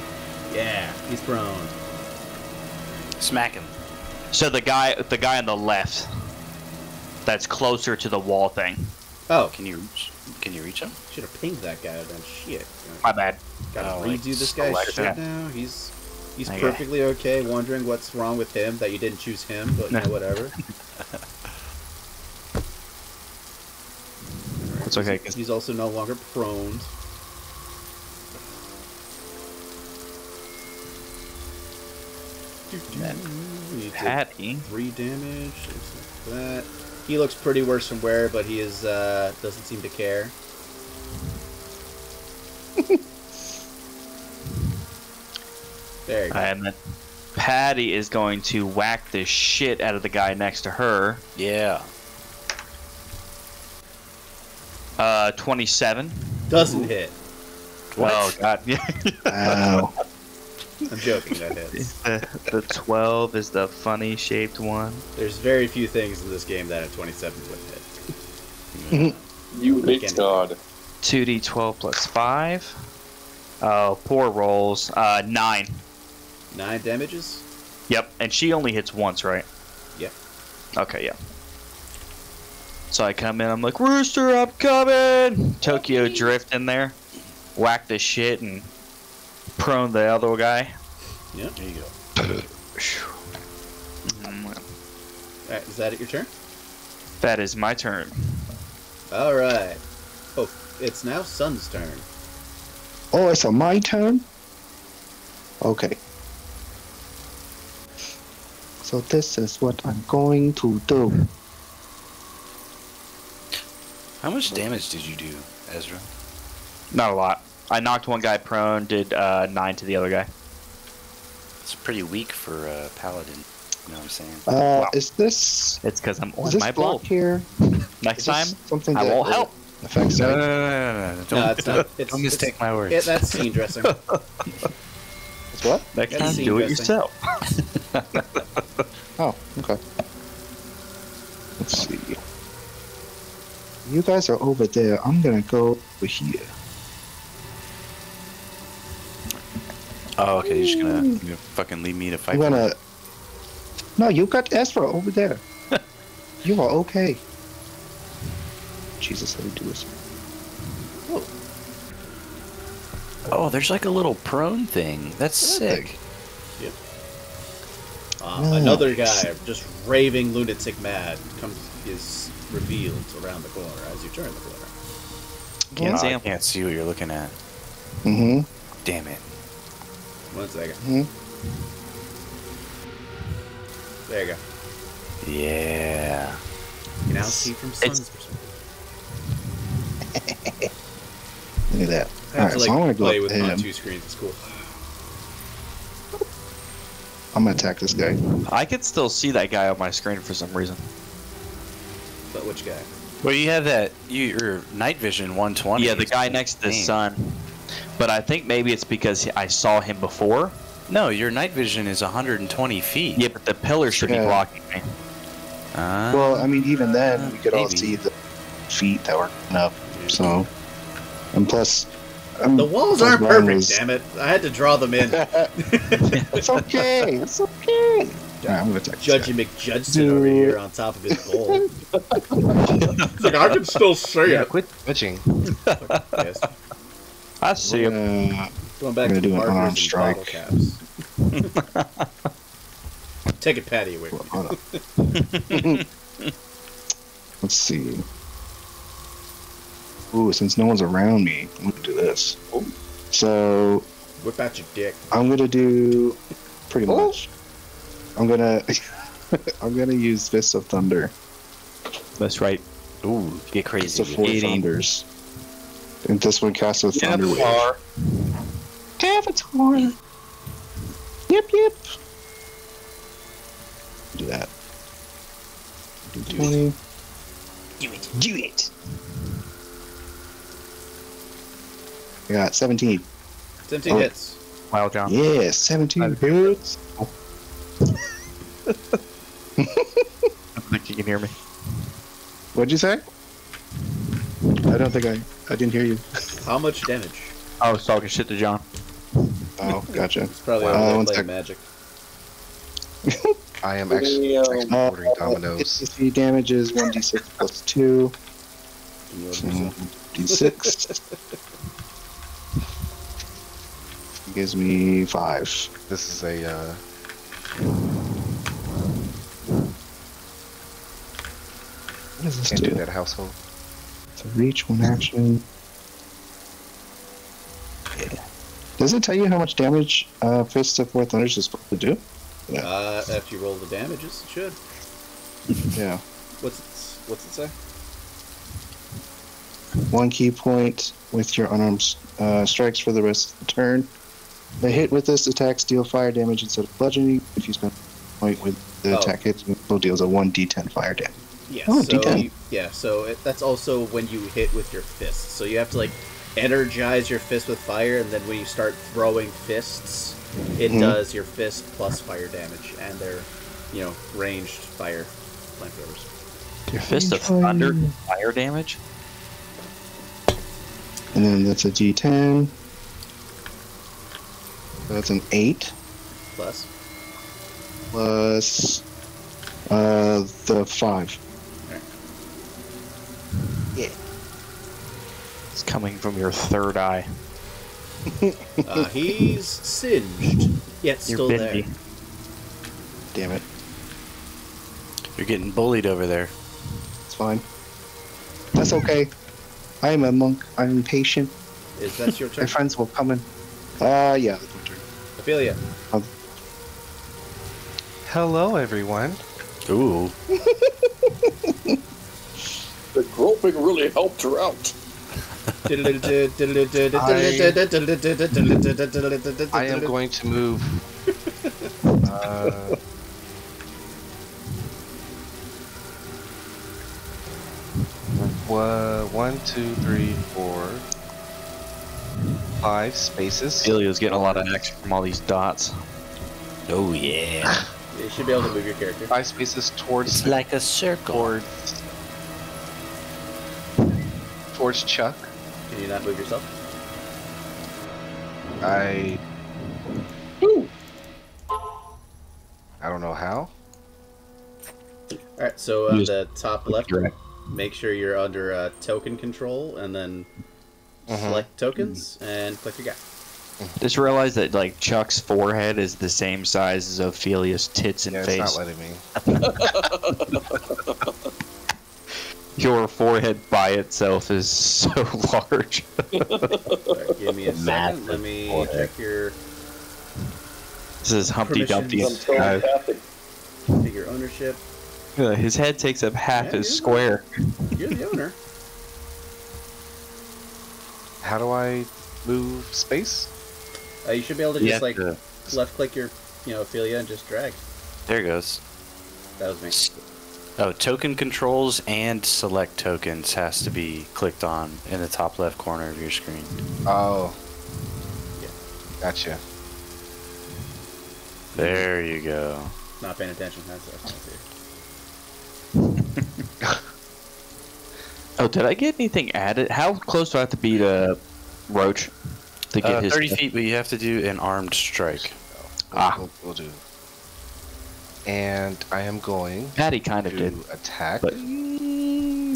Yeah, he's prone. Smack him. So the guy, the guy on the left, that's closer to the wall thing. Oh, Can you reach? Can you reach him? should have pinged that guy then. Shit. My bad. Gotta Oh, like, redo this guy's select shit now. He's he's Okay. perfectly okay. Wondering what's wrong with him that you didn't choose him, but you know, whatever. It's okay. 'cause He's also no longer prone. Patty. three damage, things like that. He looks pretty worse from where, but he is uh, doesn't seem to care. there you go. And then Patty is going to whack the shit out of the guy next to her. Yeah. Uh, 27. Doesn't hit. Oh, God. Yeah. Wow. I'm joking. That hits. the, the 12 is the funny shaped one. There's very few things in this game that a 27 would hit. You Again. hate God. 2d12 plus 5. Oh, poor rolls. Uh, 9. Nine damages. Yep, and she only hits once, right? Yep. Okay, yeah. So I come in, I'm like, Rooster, I'm coming! Tokyo drift in there, whack the shit, and prone the other guy. Yeah. There you go. Alright, is that it? Your turn. That is my turn. All right. Oh, it's now Sun's turn. Oh, it's on my turn? Okay. So this is what I'm going to do. How much damage did you do, Ezra? Not a lot. I knocked one guy prone, did uh, 9 to the other guy. It's pretty weak for uh, paladin. You know what I'm saying? Uh, Wow. is this It's because I'm on my block block. here? Next time, something I won't help. affects No, no, no, no, no, no. Don't, No, it's not. It's, don't mistake my words. Yeah, that's scene dressing. It's what? Next That's time, scene do it yourself. Oh, okay. Let's see. You guys are over there. I'm gonna go over here. Oh, okay. You're just gonna, you're gonna fucking leave me to fight. I'm gonna. No, you got Ezra over there. you are okay. Jesus, let me do this. Oh, there's like a little prone thing. That's sick. Um, Another guy, just raving lunatic mad, comes is revealed around the corner as you turn the corner. Can't Oh, see I can't see what you're looking at. Mm-hmm. Damn it. One second. Mhm. There you go. Yeah. You can now see from Sun's It's- perspective. Look at that. I have Alright, to so like I want to go play up with to on him. two screens. It's cool. I'm gonna attack this guy. I can still see that guy on my screen for some reason. But which guy? Well, you have that. You, your night vision 120. Yeah, the guy next to the insane. sun. But I think maybe it's because I saw him before. No, your night vision is 120 feet. Yeah, but the pillar should be Yeah. blocking me. Ah. Well, I mean, even then, we could all Maybe. see the feet that were going up. So, and plus, um, The walls aren't Ryan perfect, was- damn it. I had to draw them in. it's okay. It's okay. Alright, I'm gonna attack this guy. Judgy McJudson over here on top of his goal. Like, I can still see Yeah, it. quit twitching. Yes. I see him. Uh, Going back I'm to gonna do an markers strike. caps. Take a Patty, away. from hold on. Let's see. Ooh, since no one's around me, I'm gonna do this. So me. Whip out your dick. I'm gonna do pretty much. I'm gonna I'm gonna use Fist of Thunder. That's right. Ooh, get Fist crazy. of Four Eighty. Thunders. And this one casts a Thunder Wave. Avatar. Avatar. Yep, yep. Do that. Do 20. Do it. Do it. I got 17. 17 Oh. hits. Wow, John. Yeah, 17 hits. Oh. I think you can hear me. What'd you say? I don't think I. I didn't hear you. How much damage? I was talking shit to John. Oh, gotcha. It's probably Wow. uh, one playing sec. magic. I am actually ordering Uh, Domino's. AC damage is 1d6 plus 2. You. D6. Gives me five. This is a uh, What does this can't do? do that household. To reach one action. Yeah. Does it tell you how much damage uh, Fist of Four Thunders is supposed to do? Uh, if you roll the damages, it should. Yeah. What's it, what's it say? One key point with your unarmed uh, strikes for the rest of the turn. A hit with this attack deal fire damage instead of bludgeoning. If you spend a point with the Oh. attack hit, it deals a 1d10 fire damage. Yeah. Oh, so D10. you- yeah. So it, that's also when you hit with your fist. So you have to like energize your fist with fire, and then when you start throwing fists, it Mhm. does your fist plus fire damage, and they're, you know, ranged fire flamethrowers. Your fist of thunder, fire damage. And then that's a d10. So that's an 8 Plus. plus uh, the 5. Yeah. It's coming from your third eye. Uh, he's singed, yet You're still there. Damn it. You're getting bullied over there. It's fine. That's okay. I am a monk. I'm patient. Is that your turn? My friends will come in. Uh, yeah, that's my. Ophelia. Hello, everyone. Ooh. The groping really helped her out. I am going to move. Uh, one, two, three, four, five spaces. Celia's getting a lot of action from all these dots. Oh yeah. You should be able to move your character. Five spaces towards It's like a circle. towards towards Chuck. Can you not move yourself? I Ooh. I don't know how. Alright, so on Just the top left, make sure you're under uh, token control, and then Mhm. select tokens, and click your guy. Just realize that like Chuck's forehead is the same size as Ophelia's tits and Yeah, it's face. not letting me. Your forehead by itself is so large. Alright, give me a second. Let me forehead. check your this is Humpty Dumpty. Permissions. I'm Uh, figure ownership. uh, his head takes up half Yeah, his you're square. You're the owner. How do I move space? Uh, you should be able to You just have like to- left click your, you know, Ophelia and just drag. there it goes. That was me. Oh, token controls and select tokens has to be clicked on in the top left corner of your screen. Oh. Yeah. Gotcha. There you go. Not paying attention. That's that's it. Oh, did I get anything added? How close do I have to be to Roach to get Uh, his 30 feet, but you have to do an armed strike. We'll, Ah. we'll, we'll do. And I am going Patty kind of did. attack. but-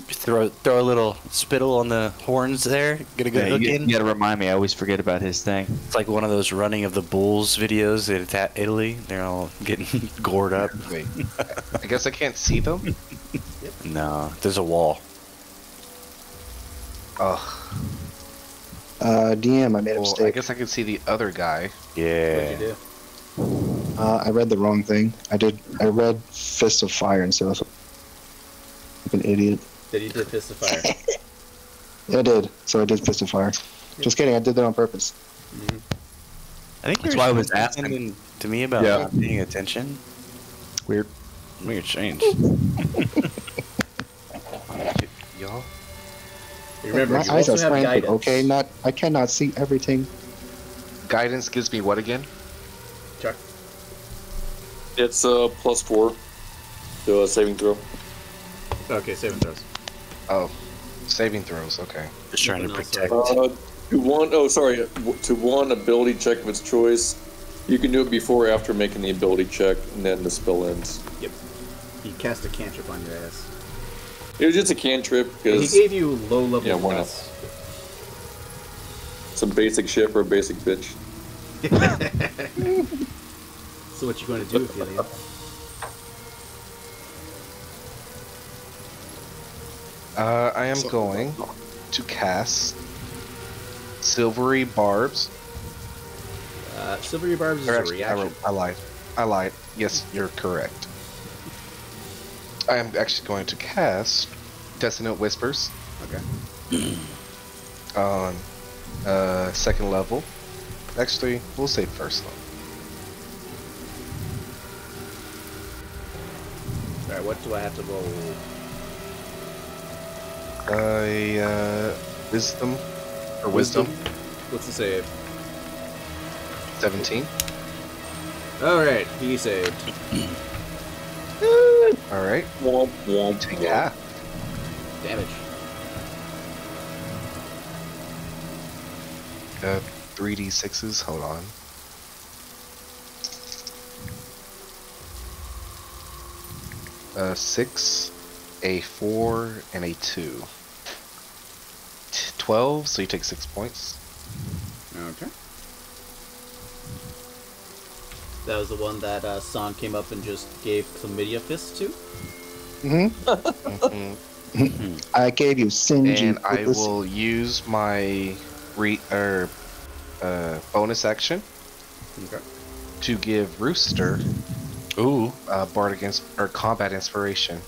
Throw throw a little spittle on the horns there. Get a good Yeah, hook you, in. you gotta remind me. I always forget about his thing. It's like one of those running of the bulls videos in Ita- Italy. They're all getting gored up. Wait. I guess I can't see them. No, there's a wall. Oh. Uh, DM, I made a Well, I guess I can see the other guy. Yeah. What'd you do? Uh, I read the wrong thing. I did. I read Fist of Fire instead of like an idiot. Did you did fist of fire? Yeah, I did. So I did Fist of Fire. Just kidding. I did that on purpose. I think That's why I was asking. to me about Yeah. not paying attention. Weird. Weird change. Remember, My eyes are have slanted. Okay, not. I cannot see everything. Guidance gives me what again? Chuck. It's uh, plus four to a saving throw. Okay, saving throws. Oh, saving throws. Okay. Just trying to Nothing else, protect. Uh, to one, oh sorry, to one ability check of its choice. You can do it before or after making the ability check, and then the spell ends. Yep. He cast a cantrip on your ass. It was just a cantrip He because he gave you low level Yeah, why not? some basic shit for a basic bitch. So what you going to do, Ophelia? Uh, I am going to cast silvery barbs. Uh, Silvery Barbs is Or a actually, I, reaction. I lied. I lied. Yes, you're correct. I am actually going to cast Dissonant Whispers Okay. on uh, second level. Actually, we'll say first level. Alright, what do I have to roll? I uh, wisdom or wisdom, What's the save? 17. Alright, he saved. All right, Womp womp. take womp. half. Damage. Uh, 3d6s. Hold on. Uh, six, a four, and a two. T- Twelve. So you take six points. Okay. That was the one that uh, San came up and just gave chlamydia fists to. hmm Mhm. I gave you Sinji. and I this- will use my re or uh, bonus action Okay. to give Rooster Ooh, uh, bardic ins- or combat inspiration.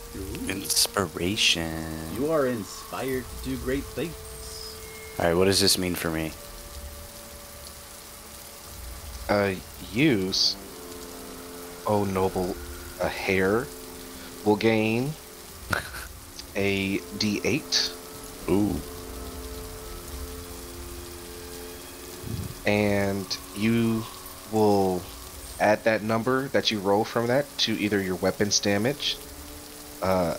inspiration. You are inspired to do great things. All right, what does this mean for me? uh, use oh noble a hair will gain a d8 Ooh, and you will add that number that you roll from that to either your weapons damage uh,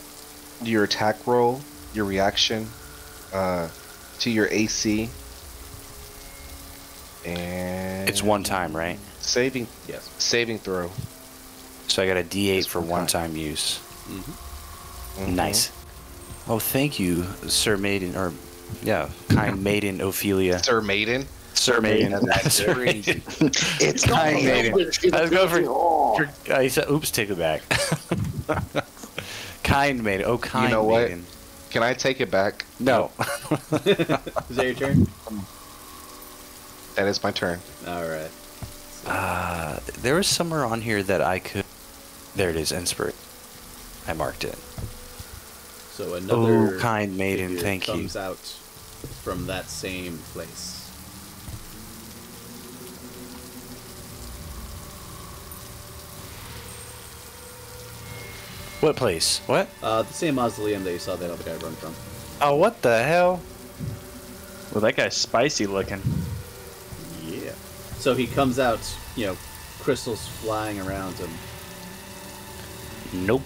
your attack roll your reaction uh, to your ac and it's one time, right? saving Yes. saving throw So I got a D8 It's for one one-time use. Mm-hmm. Mhm. Nice. Oh, thank you, Sir Maiden, or yeah, kind Maiden Ophelia. sir maiden Sir Maiden. Sir Maiden. It's kind Maiden. I was going for. for I said, oops, take it back. kind Maiden. Oh, kind You know what? Maiden. Can I take it back? No. Is that your turn? That is my turn. Alright. Uh, there was somewhere on here that I could. There it is, Inspiration. I marked it. So another Oh, kind maiden, figure thank you. comes out from that same place. What place? What? Uh, the same mausoleum that you saw that other guy run from. Oh, what the hell? Well, that guy's spicy looking. Yeah. So he comes out, you know, crystals flying around him. Nope.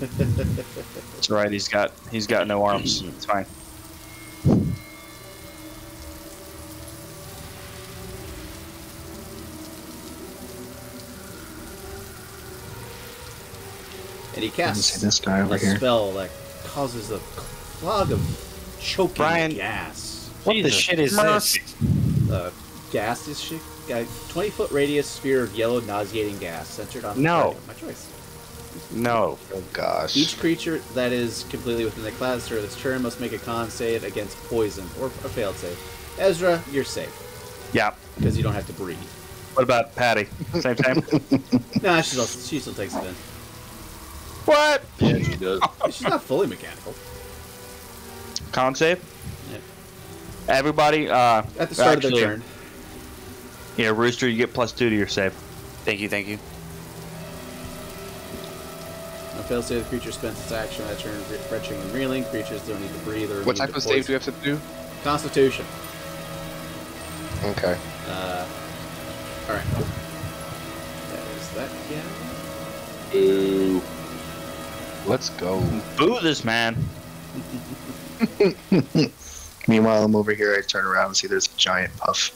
That's right. He's got he's got no arms. It's fine. And he Let me casts see this guy over a here. spell that causes a clog of choking Brian. gas. What the shit is Christ. this? Uh, gas is shit. Got 20 foot radius sphere of yellow nauseating gas centered on the No. target. My choice. No. Oh gosh. Each creature that is completely within the class or this turn must make a con save against poison or a failed save. Ezra, you're safe Yeah. because you don't have to breathe. What about Patty? Same time. Nah, she still, she still takes it in. what? Yeah, she does. She's not fully mechanical. Con save. Yeah. Everybody. Uh, At the start actually, of their turn. Yeah, Rooster, you get plus two to your save. Thank you, thank you. A failed save, the creature spends its action that turn re- retching and reeling. Creatures don't need to breathe or what type to of save do poison. we have to do? Constitution. Okay. Uh, all right. That is that guy. Boo. Let's go. Boo this man. Meanwhile, I'm over here. I turn around and see there's a giant puff.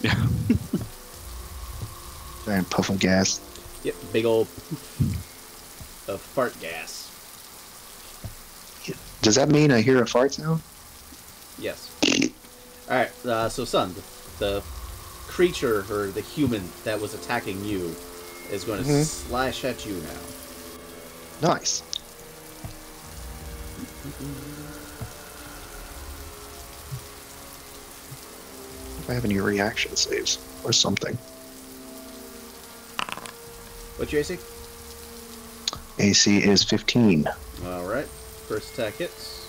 Yeah. giant puff of gas. Yep, big old of fart gas. Does that mean I hear a fart sound? Yes. All right. Uh, so, Sun, the, the creature or the human that was attacking you is going to Mhm. slash at you now. Nice. If I have any reaction saves or something. What's your AC? AC is 15. All right. First attack hits.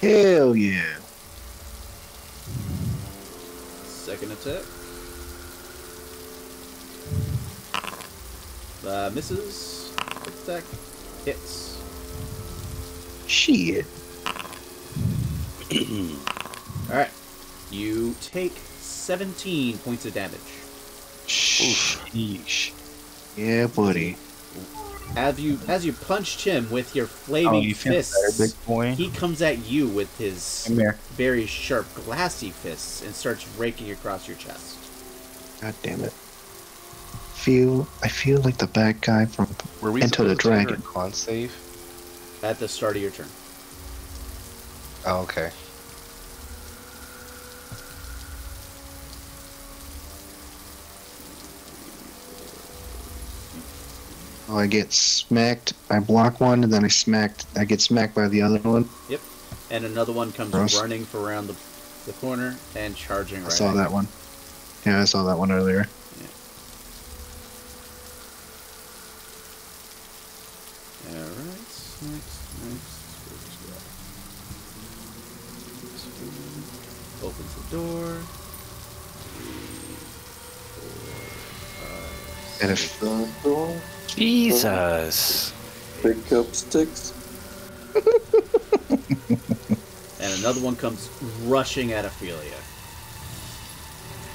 Hell yeah. Second attack. Uh, misses. Third attack hits. Shit. All right. You take 17 points of damage. Sheesh. Yeah, buddy. As you as you punched him with your Oh, flaming you feel better, fists, big boy? he comes at you with his very sharp, glassy fists and starts raking across your chest. God damn it. Feel I feel like the bad guy from Were we Into the to dragon. a con save? At the start of your turn. Oh, okay. Oh, I get smacked. I block one, and then I smacked. I get smacked by the other one. Yep. And another one comes Gross. running for around the, the corner and charging I right saw that one. Yeah, I saw that one earlier. you. Alright, next, next. Where's? Opens the door. Three, four, five, And six. if Jesus. Pick up sticks. And another one comes rushing at Ophelia.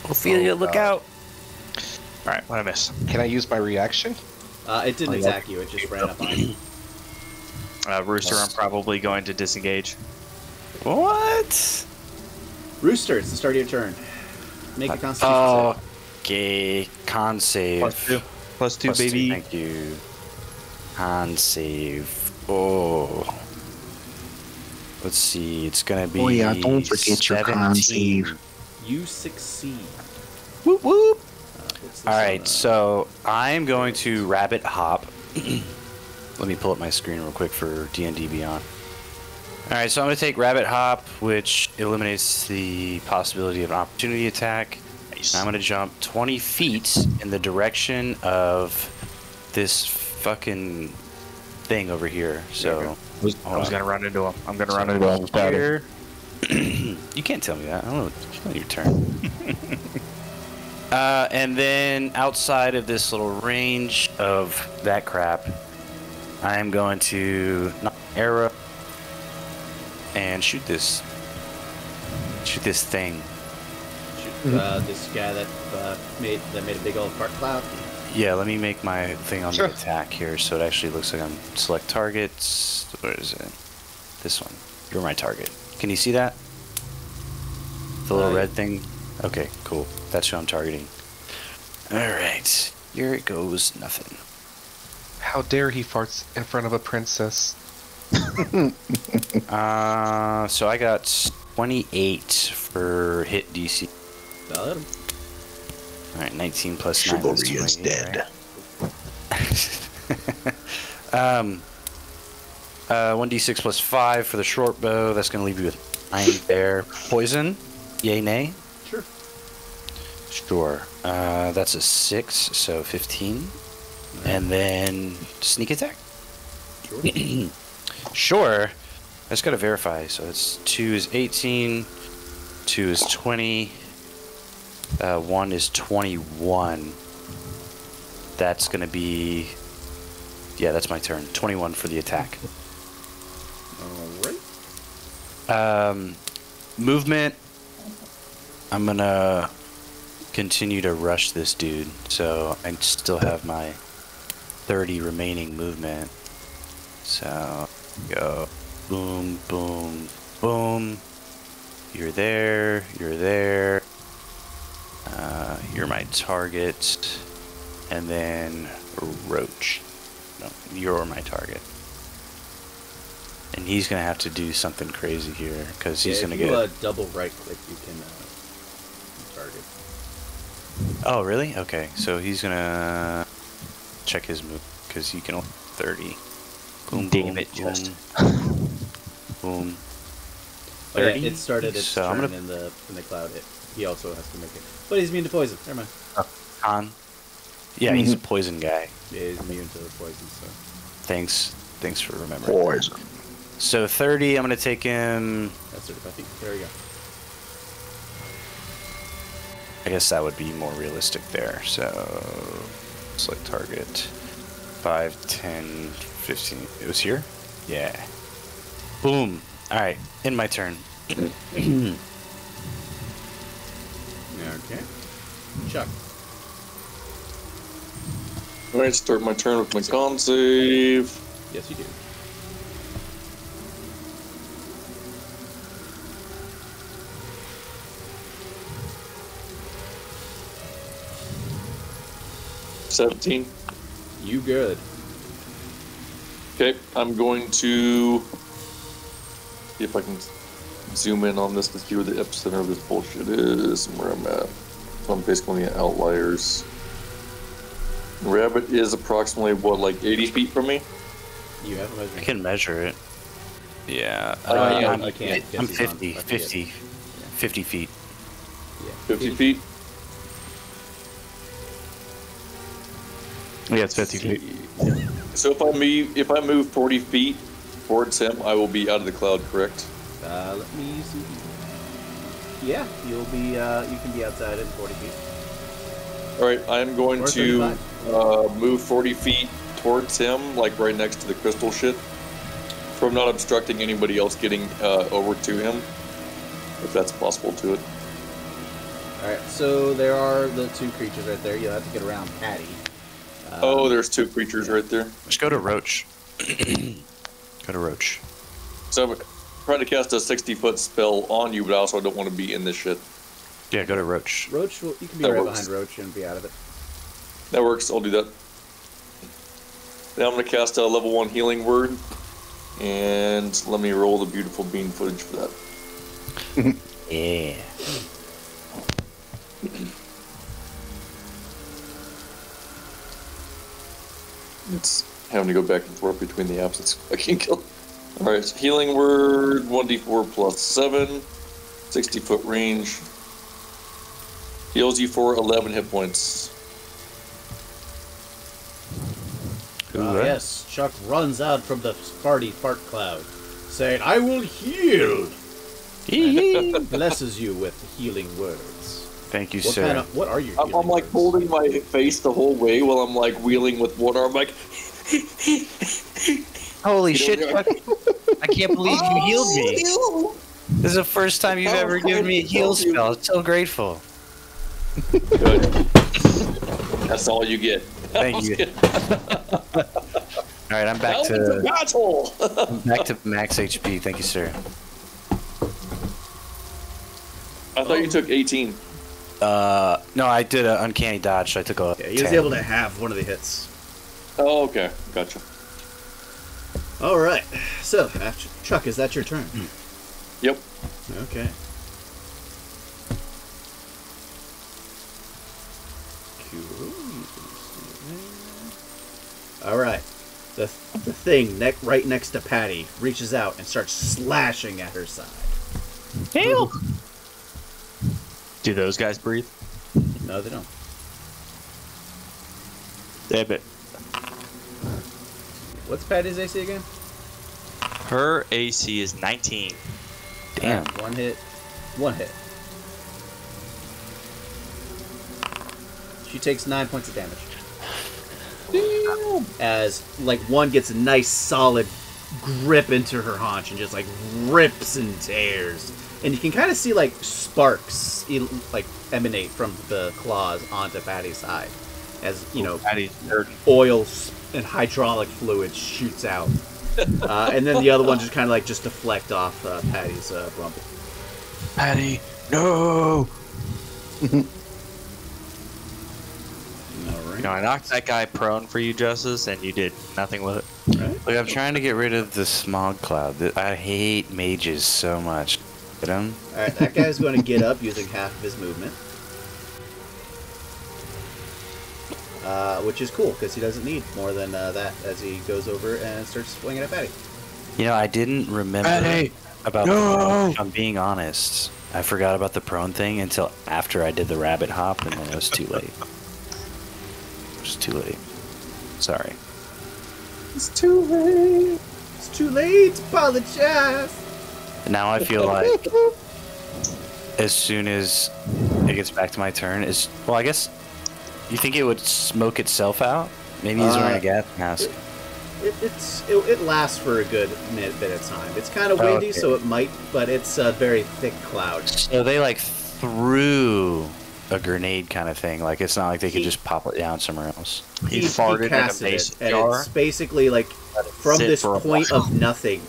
Ophelia, Oh, look God. out. All right, what I miss? Can I use my reaction? Uh, it didn't Oh, yeah. attack you, it just ran up on you. Uh, Rooster, I'm probably going to disengage. What? Rooster, it's the start of your turn. Make a constitution Oh, save. okay. Con save. Plus two. Plus two, Plus two, baby. Thank you. Con save. Oh. Let's see. It's gonna be. Oh, yeah, don't forget your con save. You succeed. Whoop whoop. Uh, what's this All on, uh, so I'm going to rabbit hop. Let me pull up my screen real quick for D&D Beyond. All right, so I'm going to take rabbit hop, which eliminates the possibility of an opportunity attack. Nice. And I'm going to jump 20 feet in the direction of this fucking thing over here. So I was, I was gonna run into him. I'm gonna run into him. Here. you can't tell me that. I don't know. It's not your turn. uh, and then outside of this little range of that crap, I'm going to arrow and shoot this. Shoot this thing. Shoot, uh, this guy that uh, made that made a big old fart cloud. Yeah, let me make my thing on Sure. the attack here so it actually looks like I'm select targets. Where is it? This one. You're my target. Can you see that? The little Uh, red thing? Okay, cool. That's who I'm targeting. Alright. Here it goes. Nothing. How dare he farts in front of a princess? Uh, so I got 28 for hit DC. That'll hit him. Alright, 19 plus 9. that's Chivalry is dead. right? um, uh, 1d6 plus 5 for the short bow. That's going to leave you with 9 there. Poison? Yay, nay? Sure. Sure. Uh, that's a 6, so 15. And then sneak attack? Sure. Sure. I just got to verify. So it's 2 is 18, 2 is 20, uh, 1 is 21. That's going to be. Yeah, that's my turn. 21 for the attack. All right. Um, movement. I'm gonna continue to rush this dude, so I still have my 30 remaining movement. So go boom, boom, boom. You're there. You're there. Uh, you're my target, and then roach. No, you're my target. And he's gonna have to do something crazy here because he's yeah, gonna if you, get. uh, double right click. You can uh, target. Oh, really? Okay, so he's gonna check his move because he can only 30. Boom, Damn boom, it, boom, Justin. boom. Oh, yeah, 30? it started its So I'm turn gonna- in the in the cloud. It, he also has to make it, but he's immune to poison. Never mind. Uh, Con. Yeah, mm-hmm. he's a poison guy. Yeah, he's immune to the poison. So Thanks, thanks for remembering. Poison. So 30, I'm gonna take him. that's it. I think there we go. I guess that would be more realistic there. So select target. 5, 10, 15. It was here? Yeah. Boom. Alright, in my turn. Chuck. Alright, start my turn with my con save. Yes, you do. Seventeen. You good? Okay, I'm going to see if I can zoom in on this to see where the epicenter of this bullshit is and where I'm at. So I'm basically at outliers. Rabbit is approximately what, like 80 feet from me? You have a I measurement. can measure it. Yeah. Uh, uh, yeah, I'm, I can't, I'm because he's on 50, fucking 50, 50 feet. Yeah. 50 feet? Yeah, it's 50 feet. So if I move, if I move 40 feet towards him, I will be out of the cloud, correct? Uh, let me see. Yeah, you'll be. Uh, you can be outside in 40 feet. All right, I am going Or to uh, move 40 feet towards him, like right next to the crystal shit, from not obstructing anybody else getting uh, over to him, if that's possible to it. All right. So there are the two creatures right there. You'll have to get around Patty. Um, Oh, there's two creatures right there. Just go to Roach. go to Roach. So I'm trying to cast a 60 foot spell on you, but also I also don't want to be in this shit. Yeah, go to Roach. Roach. Will, you can be That right works. behind Roach and be out of it. That works. I'll do that. Now I'm going to cast a level one healing word, and let me roll the beautiful bean footage for that. Yeah. It's having to go back and forth between the apps. It's fucking kill. All right, so healing word, 1d4 plus 7, 60 foot range. Heals you for 11 hit points. Ah, yes, Chuck runs out from the party fart cloud, saying, "I will heal." He blesses you with healing words. Thank you, What sir. kind of? What are you? I'm, I'm like words? holding my face the whole way while I'm like wheeling with one arm, like, Holy You shit, don't I can't believe you healed me. This is the first time you've Oh, ever given me a heal spell. I'm so grateful. good. That's all you get. Thank you. All right, I'm back Now it's a to battle. I'm back to max HP. Thank you, sir. I thought you took 18. Uh, no, I did an uncanny dodge. So I took a. Yeah, he was 10. able to have one of the hits. Oh, okay, gotcha. All right. So, after, Chuck, is that your turn? Hmm. Yep. Okay. All right. The, the thing neck right next to Patty reaches out and starts slashing at her side. Heal! Do those guys breathe? No, they don't. Damn it. What's Patty's AC again? Her AC is 19. Damn. Alright, one hit. One hit. She takes nine points of damage. As like one gets a nice solid grip into her haunch and just like rips and tears, and you can kind of see like sparks like emanate from the claws onto Patty's side, as you know Patty's hurting. oil s- and hydraulic fluid shoots out, uh, and then the other one just kind of like just deflect off uh, Patty's uh, rumble. Patty, no! All right. You know, I knocked that guy prone for you, Justice, and you did nothing with it. Look, I'm trying to get rid of the smog cloud. I hate mages so much. Get him? Alright, that guy's going to get up using half of his movement. Uh, which is cool, because he doesn't need more than uh, that as he goes over and starts swinging at Patty. You know, I didn't remember Patty, about. no! if I'm being honest. I forgot about the prone thing until after I did the rabbit hop, and then it was too late. It was too late. Sorry. It's too late. It's too late apologize. Now I feel like as soon as it gets back to my turn, is well, I guess you think it would smoke itself out. Maybe he's wearing Uh, a gas mask. It, it's it, it lasts for a good minute bit of time. It's kind of Oh, windy, okay. so it might, but it's a very thick cloud. So they like threw a grenade kind of thing. Like it's not like they could He- just pop it down somewhere else. He, farted in a casted it, mason and jar. it's basically like from this point of nothing,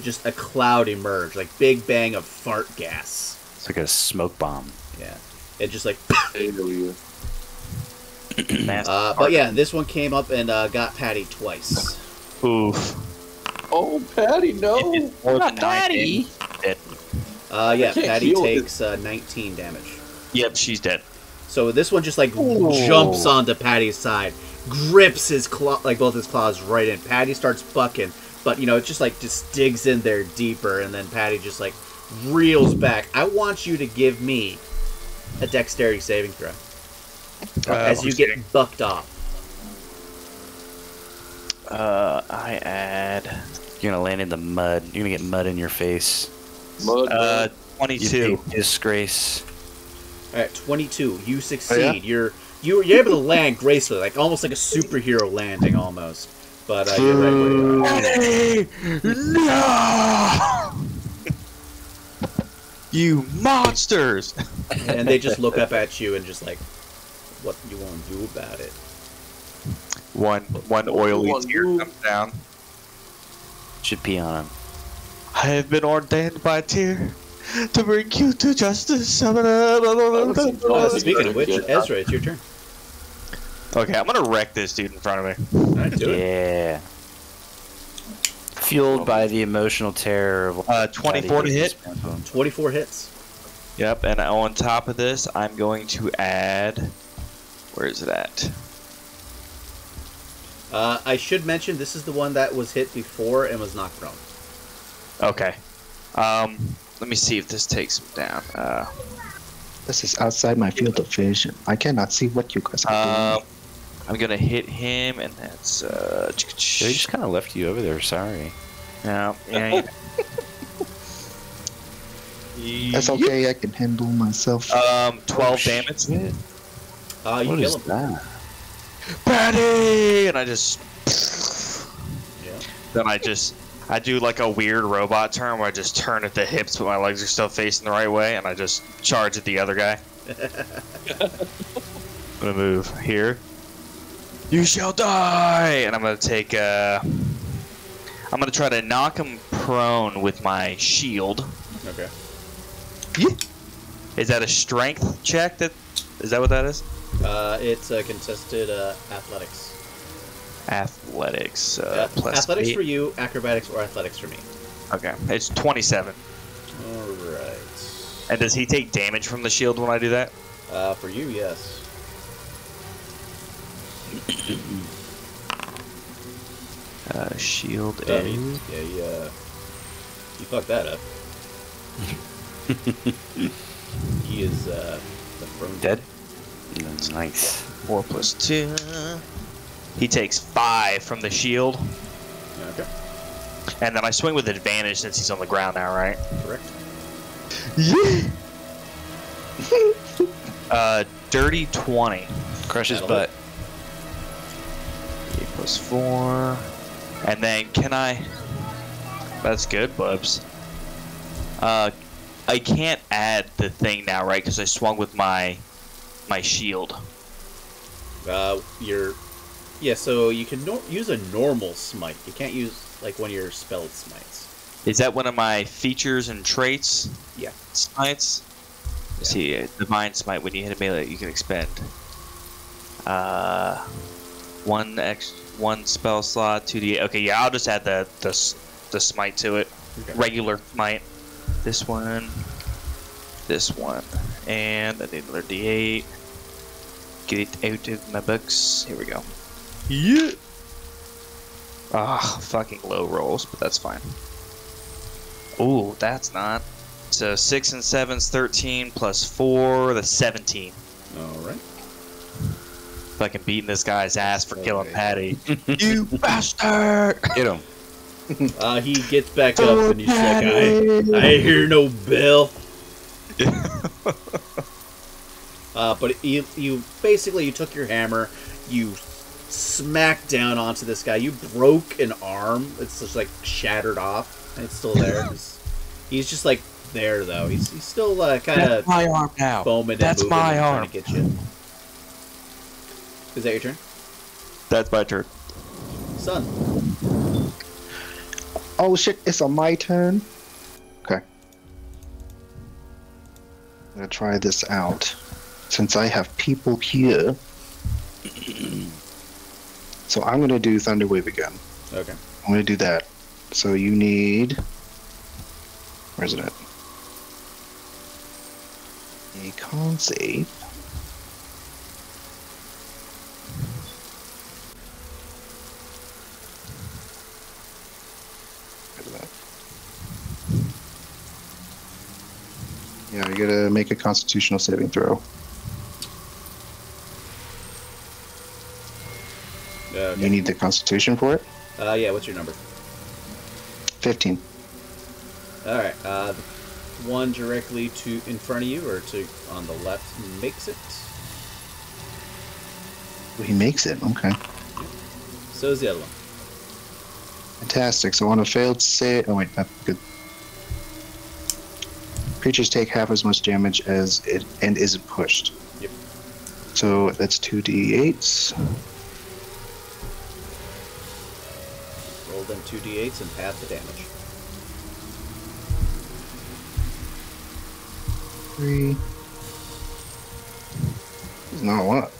just a cloud emerged, like big bang of fart gas. It's like a smoke bomb. Yeah, it just like. Hell yeah. Nasty Uh, but yeah, this one came up and uh, got Patty twice. Oof. Oh, Patty, no! More than Patty. Uh, yeah, Patty takes uh, 19 damage. Yep, she's dead. So this one just like jumps onto Patty's side, grips his claw, like both his claws right in. Patty starts bucking, but you know it just like just digs in there deeper, and then Patty just like reels back. I want you to give me a dexterity saving throw Uh, as you who's get bucked off. Uh, I add You're gonna land in the mud. You're gonna get mud in your face. Mud, uh mud. 22. big disgrace. All right, 22. You succeed. Oh, yeah? You're you you're able to land gracefully, like almost like a superhero landing, almost. But uh, you're right where you are. No! you monsters! and they just look up at you and just like, what you want to do about it? One one oily One tear move. comes down. Should pee on him. I have been ordained by tear to bring you to justice. Uh, Oh, speaking of which. Ezra, it's your turn. Okay, I'm gonna wreck this dude in front of me. All right, do it. Yeah. Fueled by the emotional terror of Uh, 24 to hit. 24 hits. Yep, and on top of this, I'm going to add. Where is it at? Uh, I should mention this is the one that was hit before and was knocked prone. Okay. Um, let me see if this takes him down. Uh, This is outside my field of vision. I cannot see what you guys are um, I'm gonna hit him, and that's uh. They just kind of left you over there. Sorry. Yeah, yeah. That's okay. I can handle myself. Um, 12 Oh, damage. Uh, you What kill is him. that? Patty! And I just. Yeah. Then I just. I do like a weird robot turn where I just turn at the hips, but my legs are still facing the right way, and I just charge at the other guy. I'm gonna move here. You shall die! And I'm gonna take, uh. I'm gonna try to knock him prone with my shield. Okay. Is that a strength check? That is that what that is? Uh, it's uh, contested uh, athletics. Athletics. Yeah, Uh, plus athletics eight. for you, acrobatics or athletics for me. Okay, it's 27. All right. And does he take damage from the shield when I do that? Uh, for you, yes. Uh, shield Uh, is. you- yeah, you, uh, you fucked that up. he is uh, the prone Dead? That's nice. Four plus two. He takes five from the shield, Okay, and then I swing with advantage since he's on the ground now, right? correct. Yeah. uh, dirty twenty. Crushes his That'll butt. Eight plus four, and then can I? That's good, Bubs. Uh, I can't add the thing now, right? Because I swung with my my shield. Uh, your yeah, so you can nor- use a normal smite. You can't use like one of your spelled smites. Is that one of my features and traits? Yeah. Smites. Let's See, uh, divine smite. When you hit a melee, you can expend. Uh, one X, one spell slot, two D. Okay, yeah, I'll just add the the the smite to it. Okay. Regular smite. This one, this one, and I need another D8. Get it out of my books. Here we go. Yeah. Ah, fucking low rolls, but that's fine. Ooh, that's not. So six and seven's thirteen plus four, the seventeen. All right. Fucking beating this guy's ass for killing Patty. you bastard! Hit him. Uh, he gets back up and he's like, I, I hear no bell. Uh, but you, you basically you took your hammer, you smacked down onto this guy. You broke an arm. It's just like shattered off. and It's still there. he's, he's just like there though. He's, he's still uh, kind of my arm now. foaming That's moving my and trying to get you. Is that your turn, That's my turn. son? Oh shit, it's on my turn. Okay. I'm gonna try this out. Since I have people here. so I'm gonna do Thunderwave again. Okay. I'm gonna do that. So you need where's it at? A con save. Yeah, you gotta make a constitutional saving throw. Uh, You need the constitution for it? uh, yeah. What's your number? 15. All right. Uh, one directly to in front of you or to on the left makes it. He makes it, okay. So is the other one. Fantastic. So on a failed save, oh wait, not good. Creatures take half as much damage as it and isn't pushed. Yep. So that's two d8s. Roll them two d8s and half the damage. Three. It's not a lot.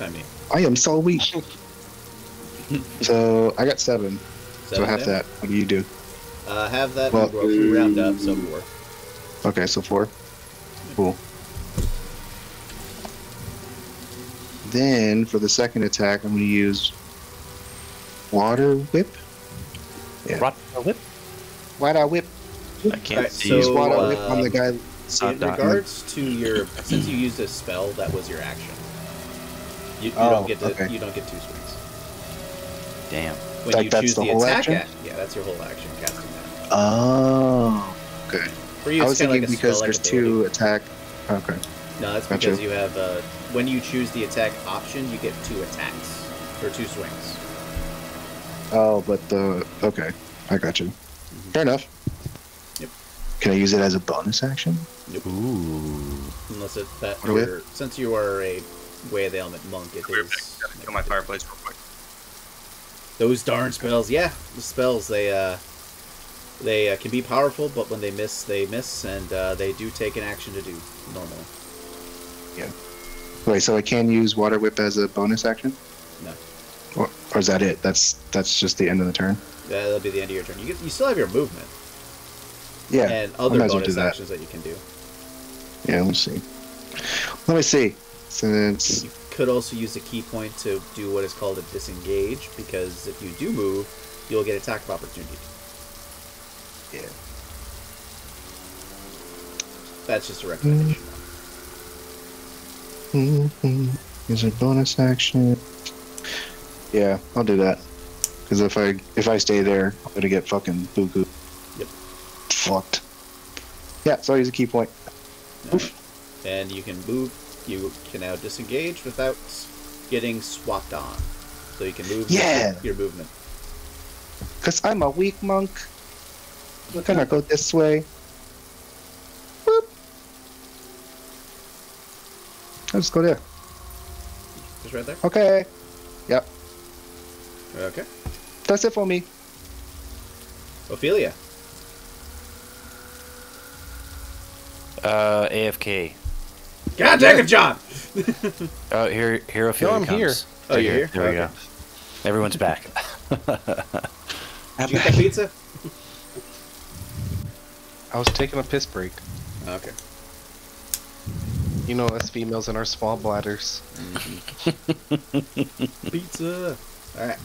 I mean, I am so weak. so I got seven. so seven half damage? that. What do you do? Uh, have that. Well- Well, we round up, so four. Okay, so four. Cool. Then for the second attack, I'm going to use water whip. Yeah. Rot the whip. Water whip. I can't Alright, see. so- Use water whip uh, on the guy. Sun in regards to your, since you used a spell, that was your action. You, you Oh, don't get to, okay. you don't get two swings. Damn. When Like you that's choose the the, attack action? act, yeah, that's your whole action casting that. Oh. Okay. I was thinking like because there's ability. two attack. Okay. No, that's Gotcha. because you have uh, when you choose the attack option, you get two attacks or two swings. Oh, but the okay, I got you. Fair enough. Yep. Can I use it as a bonus action? Ooh. Unless it that What do since you are a way of the element monk, it is Kill my fireplace real quick. those darn spells. Yeah, the spells they uh they uh, can be powerful, but when they miss, they miss, and uh, they do take an action to do normally. Yeah. Wait, so I can use water whip as a bonus action? Or, is that it? That's that's just the end of the turn. Yeah, that'll be the end of your turn. You get, you still have your movement Yeah. and other as well bonus do that. actions that you can do. Yeah. Let me see. Let me see. Since You could also use a ki point to do what is called a disengage, because if you do move, you'll get attack of opportunity. yeah. That's just a recommendation. Mm-hmm. Is a bonus action? Yeah, I'll do that. Because if I if I stay there, I'm gonna get fucking buku. Yep. Fucked. Yeah, so I use a ki point. Alright. And you can move. You can now disengage without getting swapped on. So you can move your- Yeah. your movement. Cause I'm a weak monk. We're gonna go this way. Boop. I'll just go there. Just right there. Okay. Yep. Okay. That's it for me. Ophelia. Uh, AFK. God dang it, John! Oh, here, hero Fury I'm comes. here. Oh, you're here? There we go. Everyone's back. Did you get that pizza? I was taking a piss break. Okay. You know, us females and our small bladders. Pizza. All right.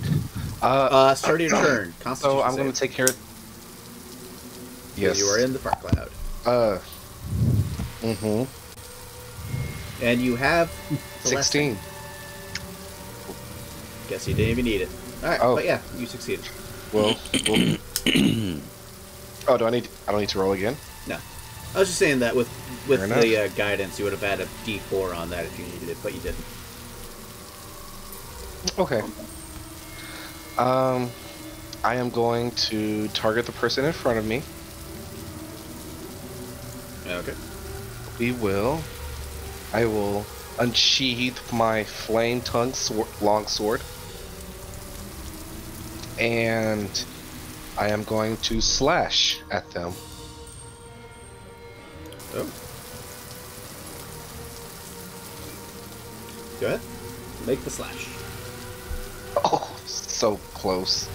Uh, Uh, start your turn. so I'm gonna take care of. Yes. You are in the fart cloud, Uh. Mm-hmm. and you have the last. Sixteen. Guess you didn't even need it. All right, Oh. but yeah, you succeeded. Well. well- oh, do I need? I don't need to roll again. No. I was just saying that with with Fair the uh, guidance, you would have had a D4 on that if you needed it, but you didn't. Okay. Um, I am going to target the person in front of me. Okay. We will. I will unsheath my flame tongue sword, long sword. And I am going to slash at them. Oh. Go ahead. Make the slash. Oh, so close.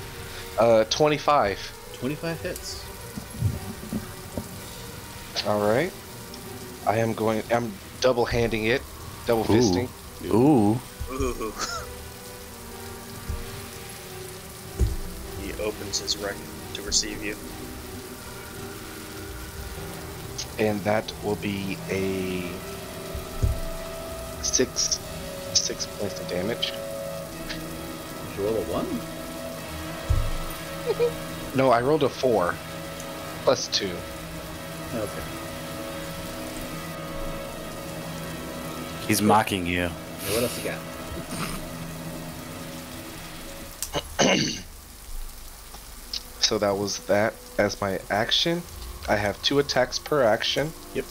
Uh, 25. 25 hits. Alright. I am going. I'm double handing it. Double Ooh. fisting. Ooh. Ooh. He opens his rec to receive you. and that will be a six six points of damage. Did you roll a 1? No, I rolled a four plus two. Okay. He's mocking you. Now what else you got? So that was that as my action. I have two attacks per action. Yep.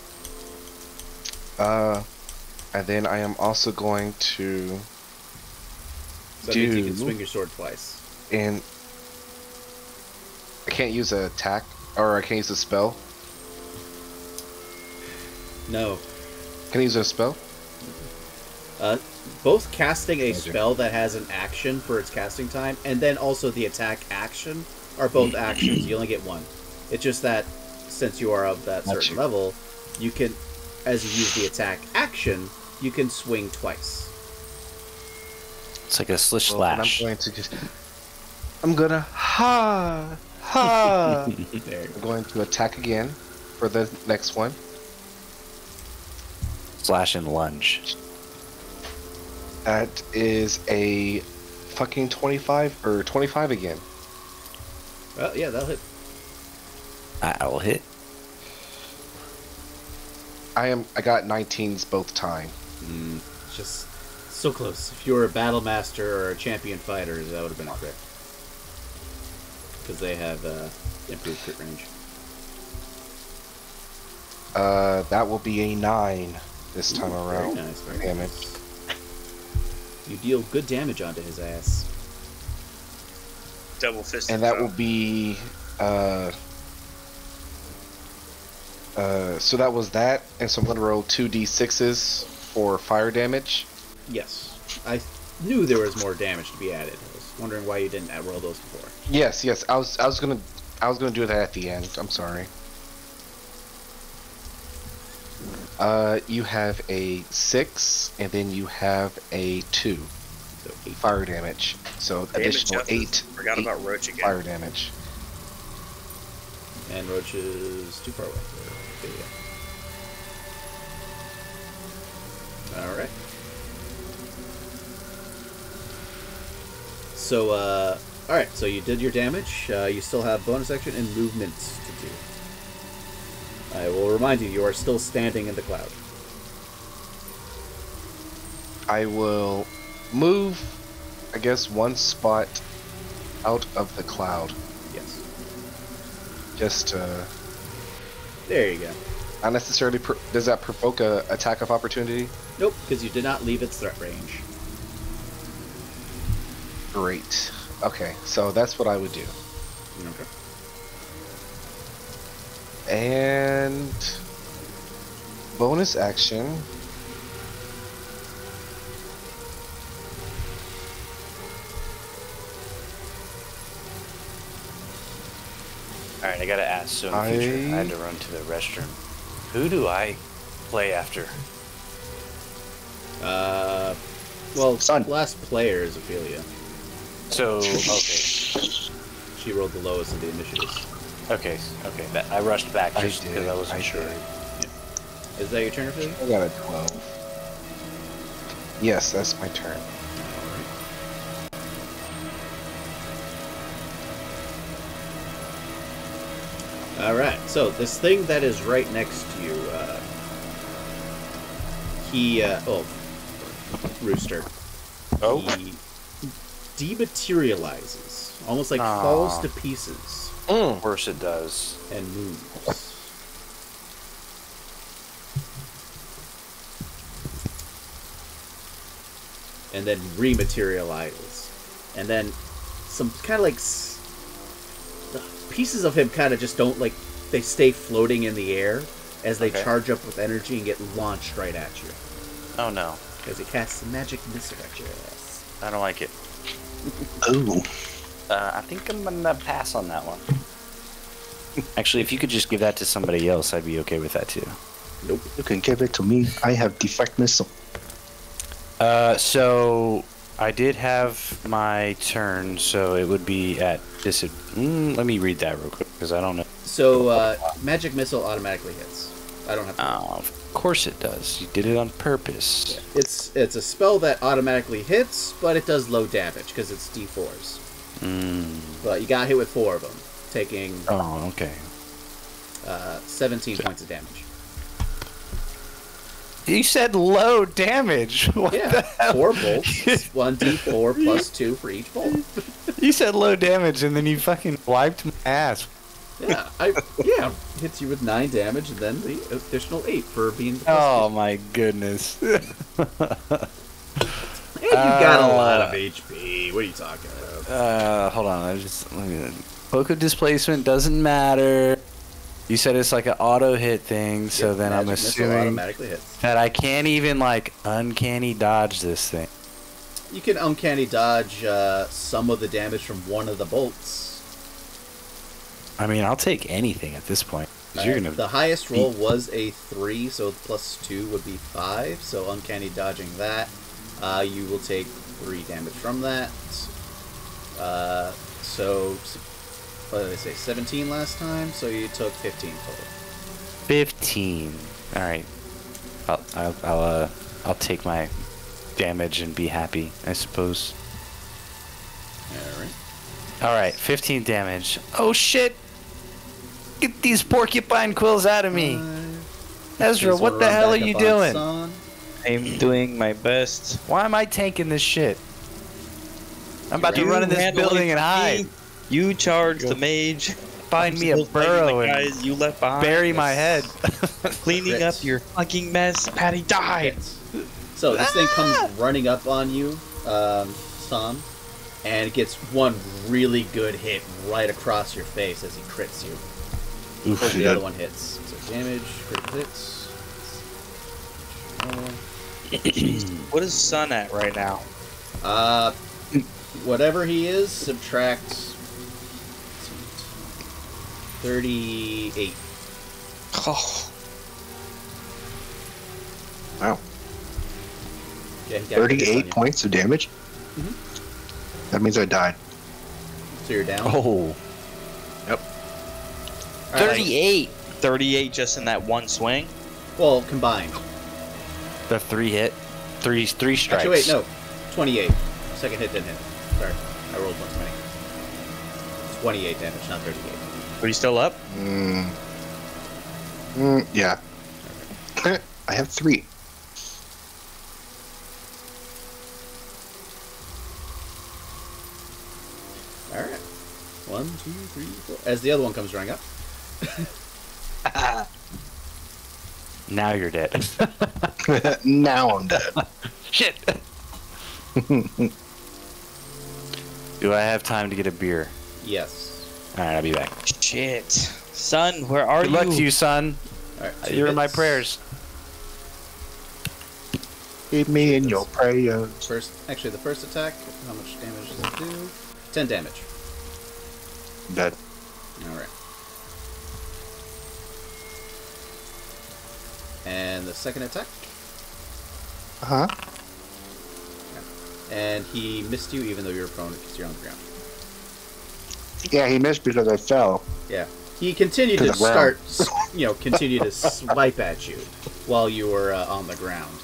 Uh, and then I am also going to So that means you can swing your sword twice. and I can't use a attack or I can't use a spell. No. Can I use a spell? Uh, both casting a Magic. spell that has an action for its casting time, and then also the attack action are both actions. You only get one. It's just that since you are of that certain Gotcha. level, you can, as you use the attack action, you can swing twice. It's like a slish Well, then I'm going to just. I'm gonna ha ha. There. I'm going to attack again for the next one. Slash and lunge. That is a fucking 25 or 25 again. Well, yeah, that'll hit. I I will hit. I am. I got 19s both time. It's just so close. If you were a battle master or a champion fighter, that would have been a crit. Because they have uh, improved crit range. Uh, that will be a nine this time Very around. nice. Very Damage. nice. You deal good damage onto his ass. Double fisted. And that will be. Uh, uh, so that was that, and so I'm gonna roll two d6s for fire damage. Yes. I knew there was more damage to be added. I was wondering why you didn't add- roll those before. Yes, yes. I was I was gonna I was gonna do that at the end. I'm sorry. Uh, you have a six, and then you have a two So eight. fire damage. So Damage additional justice. eight, Forgot eight about Roach again. fire damage. And Roach is too far away. There you go. Alright. So, uh, alright, so you did your damage. Uh, you still have bonus action and movement to do. I will remind you, you are still standing in the cloud. I will move, I guess, one spot out of the cloud. Yes. Just uh, There you go. not necessarily. Pro- does that provoke a attack of opportunity? Nope, because you did not leave its threat range. Great. Okay, so that's what I would do. Okay. And bonus action. Alright, I gotta ask. So in I... future, I had to run to the restroom. Who do I play after? Uh, well, Son. last player is Ophelia. So okay, She rolled the lowest of the initiatives. okay, okay. That, I rushed back I just did, because I wasn't I sure. did. Is that your turn, Ophelia? I got a 12. Yes, that's my turn. All right. So this thing that is right next to you, uh, he, uh, oh, rooster. Oh. He dematerializes, almost like Aw. falls to pieces mm. Of course it does. and moves. And then rematerializes. And then some kind of like s- pieces of him kind of just don't like they stay floating in the air as they Okay. charge up with energy and get launched right at you Oh no, because he casts a magic missile at your ass. I don't like it. Ooh. Uh, I think I'm gonna pass on that one. Actually, if you could just give that to somebody else, I'd be okay with that too. Nope. You can give it to me. I have deflect missile. Uh, so I did have my turn, so it would be at this. Mm, let me read that real quick because I don't know. So uh, magic missile automatically hits. I don't have to. Oh, of course it does. You did it on purpose. It's it's a spell that automatically hits, but it does low damage because it's D4s. Mm. But you got hit with four of them, taking Oh, okay. uh, 17 points of damage. You said low damage. What the Yeah, hell? four bolts. One D4 plus two for each bolt. You said low damage, and then you fucking wiped my ass. Yeah, I yeah hits you with nine damage, and then the additional eight for being. Oh my goodness. And you got a lot of uh, HP. What are you talking about? Uh, hold on. I just let me. Cloak of displacement doesn't matter. You said it's like an auto hit thing, so then I'm assuming that I can't even like uncanny dodge this thing. You can uncanny dodge uh, some of the damage from one of the bolts. I mean, I'll take anything at this point. Uh, gonna. The highest roll was a three, so plus two would be five. So uncanny dodging that, uh, you will take three damage from that. Uh, so what did I say? Seventeen last time, so you took fifteen total. Fifteen. All right. I'll I'll I'll, uh, I'll take my damage and be happy. I suppose. All right. All right. Fifteen damage. Oh shit! Get these porcupine quills out of me, Ezra. What the hell are you doing? Son. I'm doing my best. Why am I tanking this shit? I'm about to run in this building and hide. You charge the mage. Find me a supposed burrow and guys you left behind. bury my head. Cleaning Crits. up your fucking mess. Patty died. Hits. So this thing comes running up on you, um, Sam, and it gets one really good hit right across your face as he crits you. Of course, the other one hits. So damage, critical hits. What is Sun at right now? Uh, whatever he is, subtract thirty-eight. Oh, Wow. Yeah, he got a good hit on 38 points of damage? Mhm. That means I died. So you're down. oh. All right, 38. 38 just in that one swing. Well, combined. The three hit, three three strikes. Actually, wait, no, twenty-eight. Second hit didn't hit. Sorry, I rolled one twenty. Twenty-eight damage, not thirty-eight. Are you still up? Mm. Mm, yeah. I have three. All right. One, two, three, four. As the other one comes running up. Now you're dead. now I'm dead. Shit. Do I have time to get a beer? Yes. All right, I'll be back. Shit. Sun, where are Good you? luck to you, son. All right. two You're in my prayers. Keep me in your prayers. First, actually, the first attack. How much damage does it do? Ten damage. Dead. All right. And the second attack, Uh huh. and he missed you even though you're prone because you're on the ground. Yeah, he missed because I fell. Yeah. He continued To to start, you know, continue to swipe at you while you were uh, on the ground.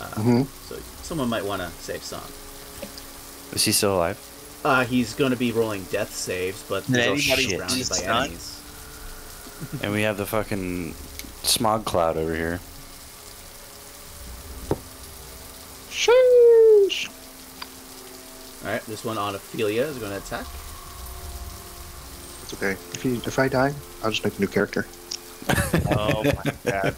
Uh, hmm So someone might want to save Sun. Is he still alive? Uh, he's going to be rolling death saves, but Did he's anybody surrounded by enemies. and we have the fucking smog cloud over here. Sheesh. All right, this one on Ophelia is going to attack. It's okay. If he, if I die, I'll just make a new character. Oh my god.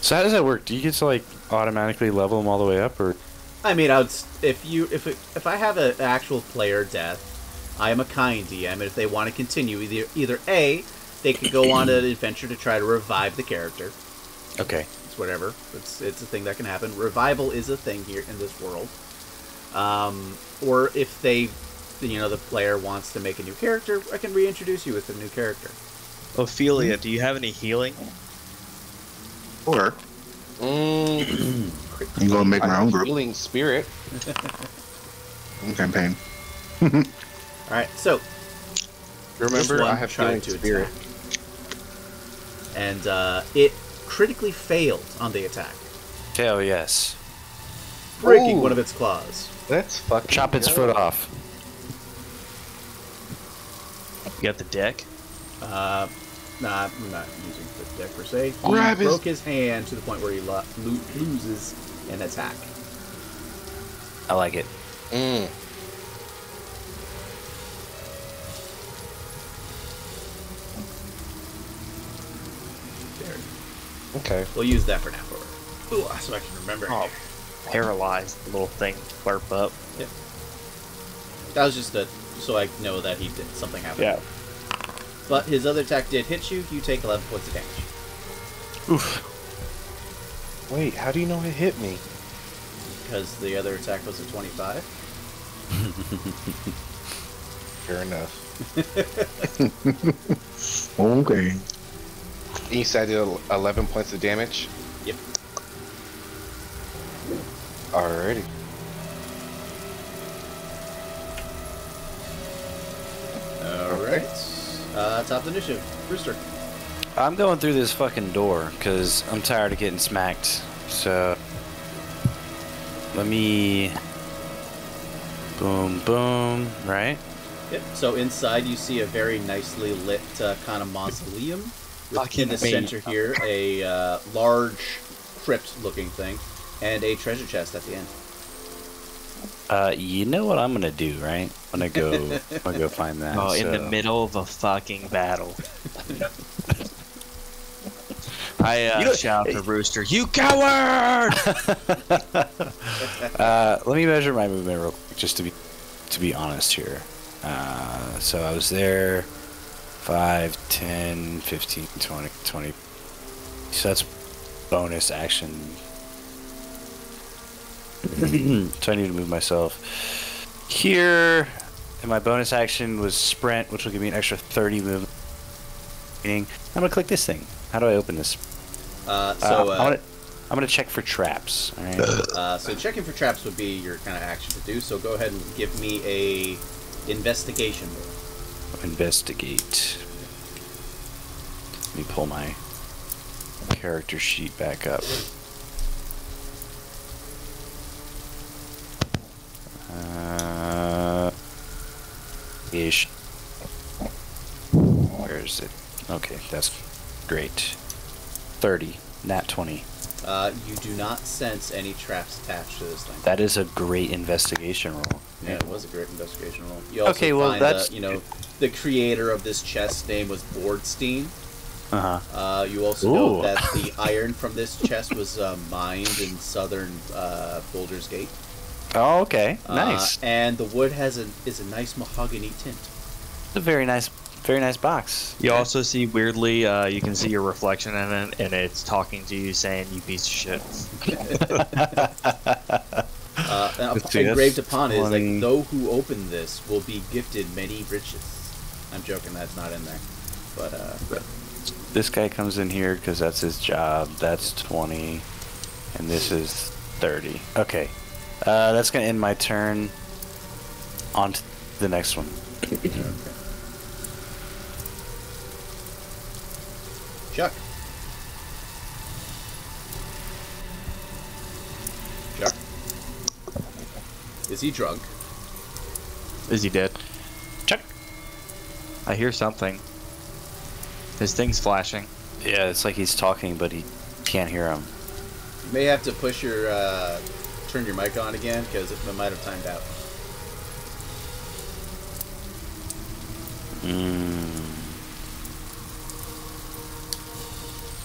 So how does that work? Do you get to like automatically level them all the way up, or I mean, I would if you if it, if I have an actual player death, I am a kind DM, and if they want to continue, either either a they could go on an adventure to try to revive the character. okay? It's whatever. It's it's a thing that can happen. Revival is a thing here in this world. Um, or if they, you know, the player wants to make a new character, I can reintroduce you with a new character. Ophelia, do you have any healing? Or Mm, I can go and make my own group healing spirit. campaign. All right, so Remember, I have tried healing to spirit. And uh, it critically failed on the attack, Hell yes. breaking Ooh. one of its claws. That's fucking. Chop its foot off. You got the deck? Uh, nah, I'm not using the deck per se. He Grab his- broke his hand to the point where he lo- lo- loses an attack. I like it. Mm. Okay. We'll use that for now. For Ooh, so I can remember. Oh. Paralyzed little thing blurp up. Yeah. That was just a so I know that he did something happened. Yeah. But his other attack did hit you. You take 11 points of damage. Oof. Wait, how do you know it hit me? Because the other attack was a 25. Fair enough. Okay. You said I did 11 points of damage? Yep. Alrighty. Alright. Uh, top of the initiative. Rooster. I'm going through this fucking door because I'm tired of getting smacked. So let me. Boom, boom. Right. Yep. So inside you see a very nicely lit uh, kind of mausoleum. With Fucking in the me. center here, a uh, large crypt-looking thing, and a treasure chest at the end. Uh, you know what I'm gonna do, right? I'm gonna go. I'm gonna go find that. Oh, in the middle of a fucking battle. I uh, You know- shout to Rooster, "You coward!" Uh, let me measure my movement real quick, just to be to be honest here. Uh, so I was there 5, 10, 15, 20, 20. So that's bonus action. so I need to move myself here. And my bonus action was sprint, which will give me an extra 30 movement. Meaning, I'm gonna click this thing. How do I open this? Uh, Uh, so, I'm, uh, gonna, I'm gonna check for traps. All right. uh, so checking for traps would be your kind of action to do. So go ahead and give me a investigation roll. Investigate. Let me pull my character sheet back up. Uh, ish. Where is it? Okay, that's great. 30, nat 20. Uh, you do not sense any traps attached to this thing. That is a great investigation roll. Yeah, it was a great investigation roll. You also Okay, well, find that's- the, you know the creator of this chest name was Bordstein. Uh huh. Uh, you also know that the iron from this chest was uh, mined in southern uh, Baldur's Gate. Oh, okay. Uh, Nice. and the wood has a is a nice mahogany tint. It's a very nice, very nice box. You also see weirdly, uh, you can see your reflection in it, and it's talking to you, saying, "You piece of shit." Uh, and Let's see, engraved upon it is 20. like, "Though who open this will be gifted many riches." I'm joking, that's not in there, but uh, this guy comes in here because that's his job. That's 20. And this is 30. Okay. Uh, that's going to end my turn. On to the next one. Chuck. Chuck. Is he drunk? Is he dead? Chuck. I hear something. His thing's flashing. Yeah, it's like he's talking, but he can't hear him. You may have to push your, uh, turn your mic on again because it might have timed out. Mm.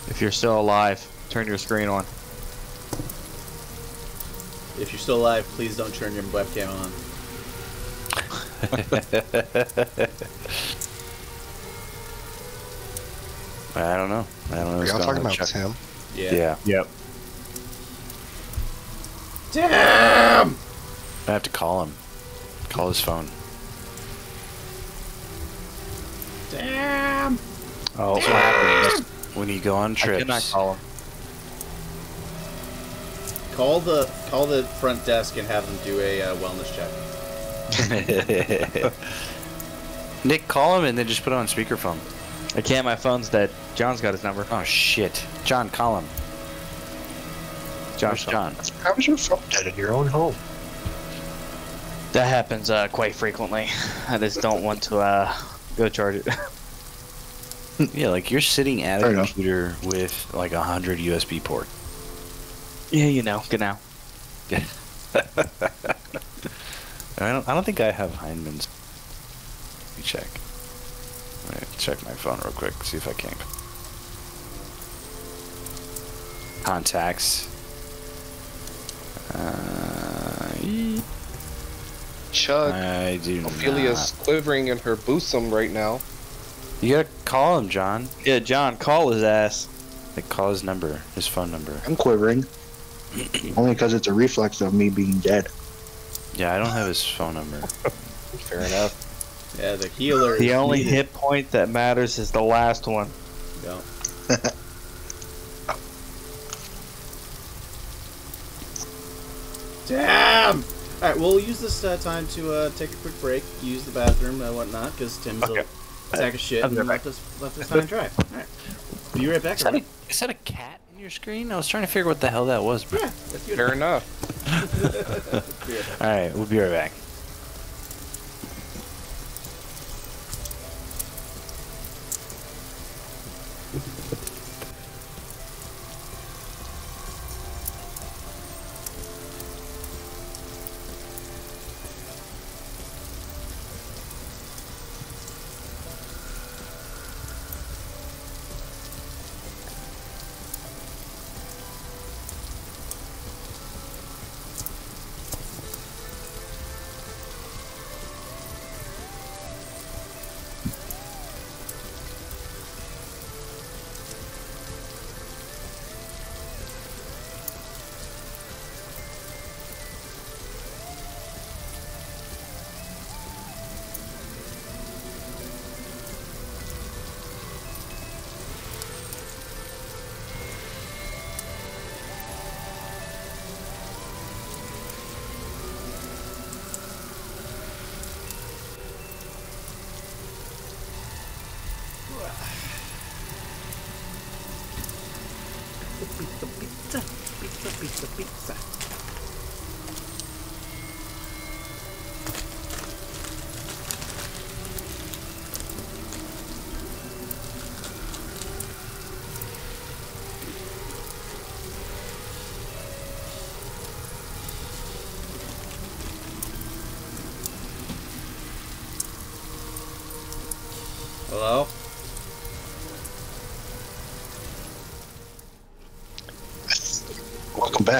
If you're still alive, turn your screen on. If you're still alive, please don't turn your webcam on. I don't know. I don't know. Are y'all talking about with Chuck. Tim? Yeah. Yeah. Yep. Damn! I have to call him. Call his phone. Damn! Oh, that's what happens when you go on I trips. cannot call him. Call the call the front desk and have them do a uh, wellness check. Nick, call him and then just put it on speakerphone. I can't. My phone's dead. John's got his number. Oh shit, John, call him. John's Where's John? How is your phone dead in your own home? That happens uh, quite frequently. I just don't want to uh, go charge it. Yeah, like you're sitting at a Fair enough. computer with like a hundred USB port. yeah, you know. Good now. I don't. I don't think I have Heineman's. Let me check. Let me check my phone real quick. See if I can. Contacts. Uh, Chug. I do Ophelia's quivering in her bosom right now. Not. You gotta call him, John. Yeah, John, call his ass. Like call his number, his phone number. I'm quivering. Only because it's a reflex of me being dead. Yeah, I don't have his phone number. Fair enough. Yeah, the healer. The is only needed. hit point that matters is the last one. Yeah. Damn! Alright, we'll use this uh, time to uh, take a quick break, use the bathroom and whatnot, because Tim's Okay. A sack of shit I'll be and right left us, left us high and dry. Alright. Be right back. Is that, a, is that a cat in your screen? I was trying to figure what the hell that was, bro. Yeah, that's good. Fair enough. Be right back. All right, we'll be right back.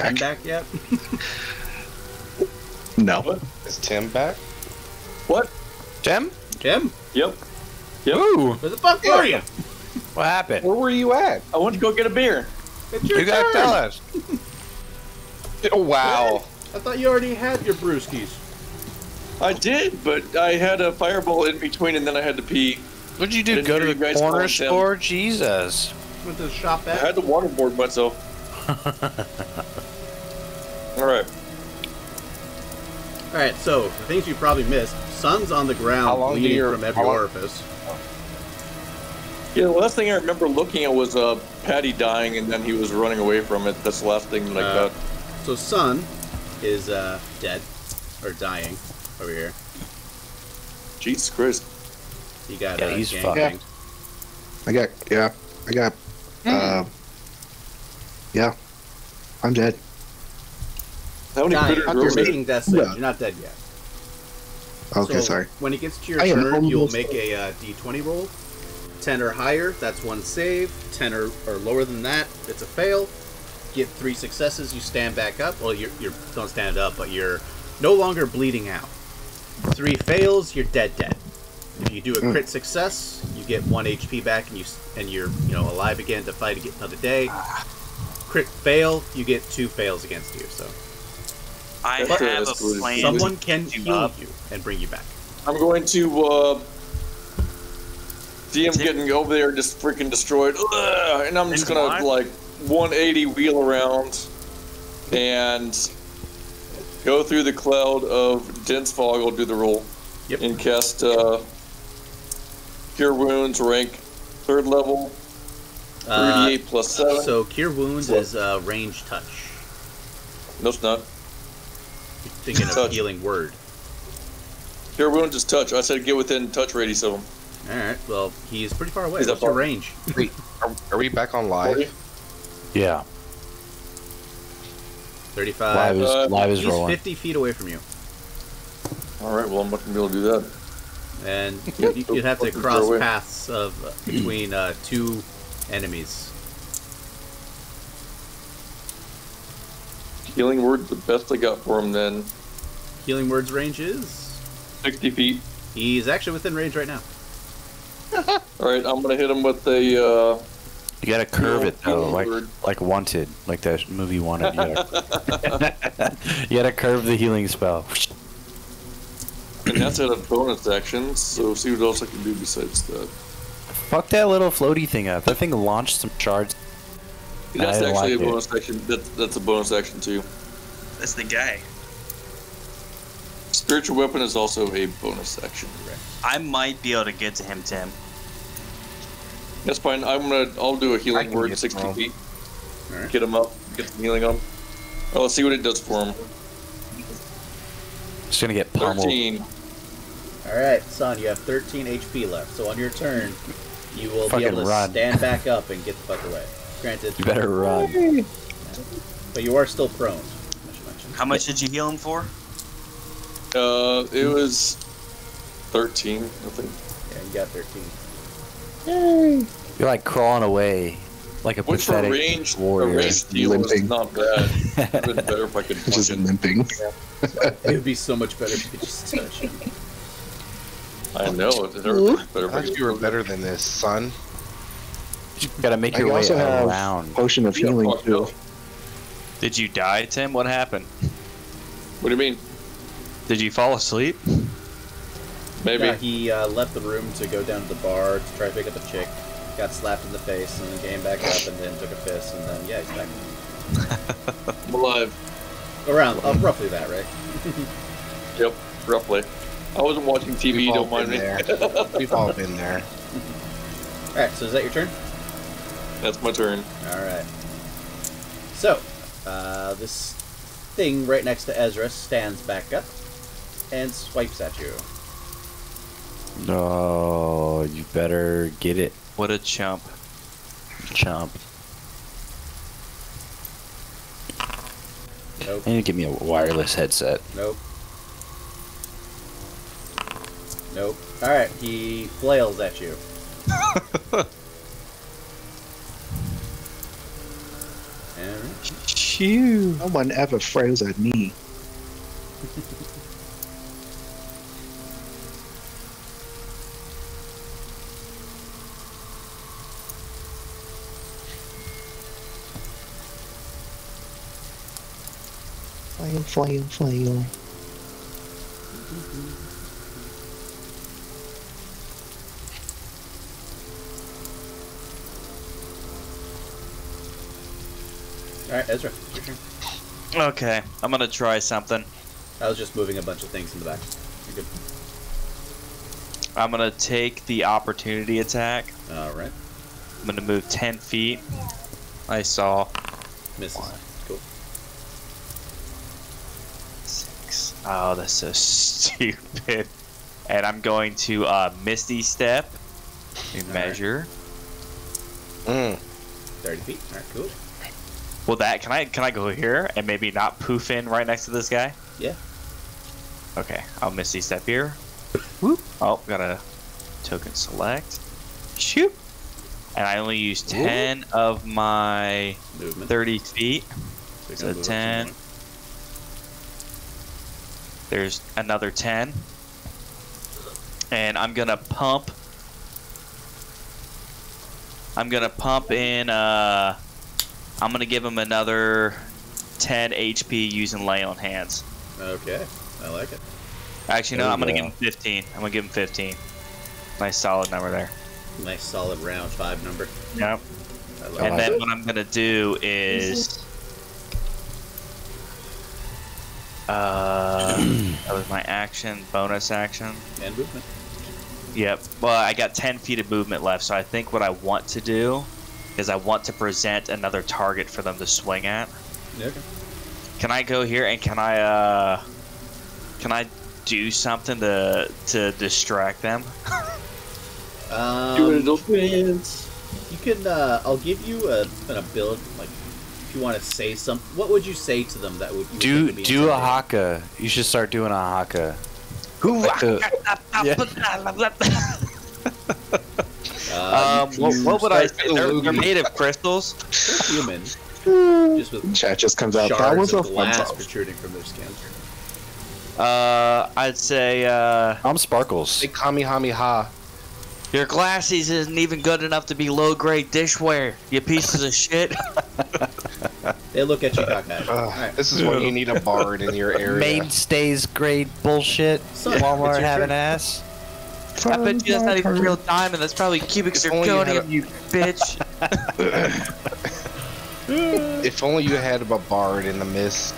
Welcome I'm back. back yet? No. Is Tim back? What? Tim? Tim? Yep. Yep. Ooh, Where the fuck were you? what happened? Where were you at? I went to go get a beer. It's your You gotta turn. tell us. Oh, wow. I thought you already had your brewskis. I did, but I had a fireball in between, and then I had to pee. What'd you do? Go to the guys corner calling Tim. store? Jesus. Went to the shop I had to waterboard myself. All right. All right, so the things you probably missed. Sun's on the ground, long bleeding your- from every orifice. Yeah, the last thing I remember looking at was uh, Patty dying, and then he was running away from it. That's the last thing like Uh, that. So Sun is uh, dead or dying over here. Jesus Christ. He got Yeah, uh, he's gang fucked. banged. I got, yeah, I got, uh, yeah, I'm dead. How many Dying. critters You're making death saves. Yeah. You're not dead yet. Okay, so sorry. When it gets to your I turn, you'll make a uh, d20 roll. 10 or higher, that's one save. 10 or, or lower than that, it's a fail. Get three successes, you stand back up. Well, you're, you're don't stand up, but you're no longer bleeding out. Three fails, you're dead, dead. If you do a crit success, you get one HP back, and you and you're you know alive again to fight another day. Crit fail, you get two fails against you. So I But- have a That's what it is. plan. someone to can get you heal up. you and bring you back. I'm going to uh, see him getting over there just freaking destroyed. Ugh, and I'm just gonna why? like 180 wheel around and go through the cloud of dense fog. I'll do the roll Yep. and cast uh, Cure Wounds, rank third level, Uh, 38 plus 7. so cure wounds is uh, range touch. no, it's not. You're thinking of Touch. healing word. Cure Wounds is touch. I said get within touch radius of him. All right. Well, he is pretty far away. He's What's up your far. range? Wait, are, are we back on live? Yeah. Thirty-five. Live is, Uh, live is he's rolling. fifty feet away from you, All right, well, I'm not going to be able to do that. and you, you'd have to cross paths of uh, between uh, two enemies. Healing Word's the best I got for him then. Healing word's range is 60 feet. he's actually within range right now. All right, I'm gonna hit him with a. Uh, You gotta curve it though, like word. like Wanted, like that movie Wanted. You gotta, you gotta curve the healing spell. and that's at a bonus action. So see what else I can do besides that. Fuck that little floaty thing up. That thing launched some shards. That's I actually like a it. bonus action. That's that's a bonus action too. That's the guy. Spiritual weapon is also a bonus action. I might be able to get to him, Tim. That's fine. I'm gonna. I'll do a healing word, get 60 through 'em. feet. All right. Get him up. Get some healing on. him. Oh, let's see what it does for him. Just gonna get pummeled. 13. All right, son, you have 13 HP left. So on your turn, you will be able to run. stand back up and get the fuck away. Granted, You better run. but you are still prone. I should mention. How much did you heal him for? Uh, it was 13. I think. Yeah, you got 13. Yay! You're like crawling away, like a Which for pathetic range, a warrior. range deal is Limping. not bad. It'd been better if I could Just fucking- limping. It would be so much better if you could just touch him. I know. It better if I I could you were better than this, son. You gotta make I your way also have around. potion of healing too. Did you die, Tim? What happened? What do you mean? Did you fall asleep? Maybe. Yeah, he uh, left the room to go down to the bar to try to pick up a chick. Got slapped in the face and then came back up and then took a piss and then yeah, he's back. I'm alive. Around uh, roughly that, right? Yep, roughly. I wasn't watching TV, We've don't mind me. We've all been there. All right, so is that your turn? That's my turn. All right. So, uh, this thing right next to Ezra stands back up and swipes at you. No, you better get it, What a chump. chump. Nope. I need to give me a wireless headset. Nope. Nope. All right, he flails at you. Alright. Shoo. No one ever froze at me. Flail, flail, flail. All right, Ezra, your turn. Okay, I'm gonna try something. I was just moving a bunch of things in the back. You're good. I'm gonna take the opportunity attack. All right. I'm gonna move 10 feet. I saw Misses. Cool. six. Oh, that's so stupid. And I'm going to uh, Misty Step to Alright. measure. Mm. 30 feet. All right, cool. Well, that can I can I go here and maybe not poof in right next to this guy? Yeah. Okay, I'll Misty Step here. Whoop. Oh, got a token select. Shoot. And I only use 10 of my Movement. 30 feet. So, so gonna move up 10. There's another 10. And I'm gonna pump. I'm gonna pump in, uh. I'm gonna give him another 10 HP using lay on hands. Okay. I like it. Actually, no, I'm gonna go. give him 15. I'm gonna give him 15. Nice solid number there. Nice solid round five number. Yep. Like And it. then what I'm gonna do is. Uh, that was my action, bonus action. And movement. Yep. Well, I got 10 feet of movement left, so I think what I want to do is I want to present another target for them to swing at. Okay. Can I go here and can I uh can I do something to to distract them? Um, Do it, those wins. You can. Uh, I'll give you a, an ability. Like, if you want to say something, what would you say to them that would Do think would be do a haka. You should start doing a haka. Like the- Uh, Um, what, what would I say? They're, they're made of crystals. they're human, just with Chat just comes out. That shards was a fun glass protruding from their skin. Uh, I'd say uh, I'm Sparkles. Say Kamehameha. your glasses isn't even good enough to be low grade dishware. You pieces of shit. They look at you cockeyed. Ugh, Alright. This is when you need a bard in your area. Mainstays grade bullshit. Son, Walmart your having ass. I bet you that's not even real diamond. That's probably cubic If only you zirconium, you bitch. If only you had a bard in the mist.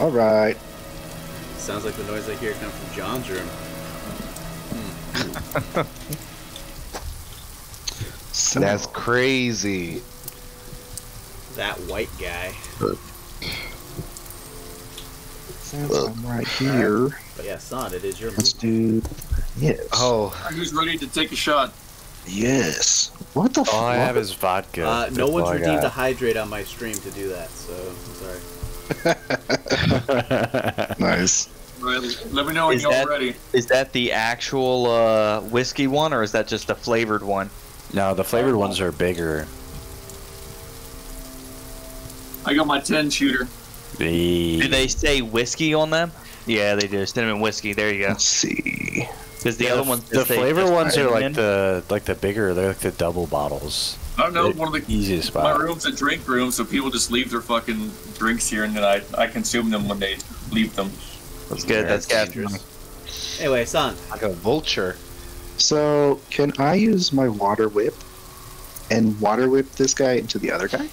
All right. Sounds like the noise I hear comes from John's room. So, That's crazy. That white guy. since I'm right here, But yeah, son, it is your let's move. do yes. Oh, Who's ready to take a shot? yes. What the All fuck? I have is vodka. Uh, no one's I redeemed a hydrate on my stream to do that, so I'm sorry. nice. Let me know when Is you're ready. Is that the actual uh, whiskey one, or is that just the flavored one? no, the flavored ones are bigger. I got my 10 shooter. Do they say whiskey on them? Yeah, they do. Cinnamon whiskey. There you go. Let's see. Because the Yeah, other ones, the just flavor ones are like cinnamon. the like the bigger. They're like the double bottles. Oh, I don't know, The one of the easiest my spot. room's a drink room, so people just leave their fucking drinks here, and then I, I consume them when they leave them. That's good. That's That's gas. Anyway, son, like a vulture. So, can I use my water whip and water whip this guy into the other guy?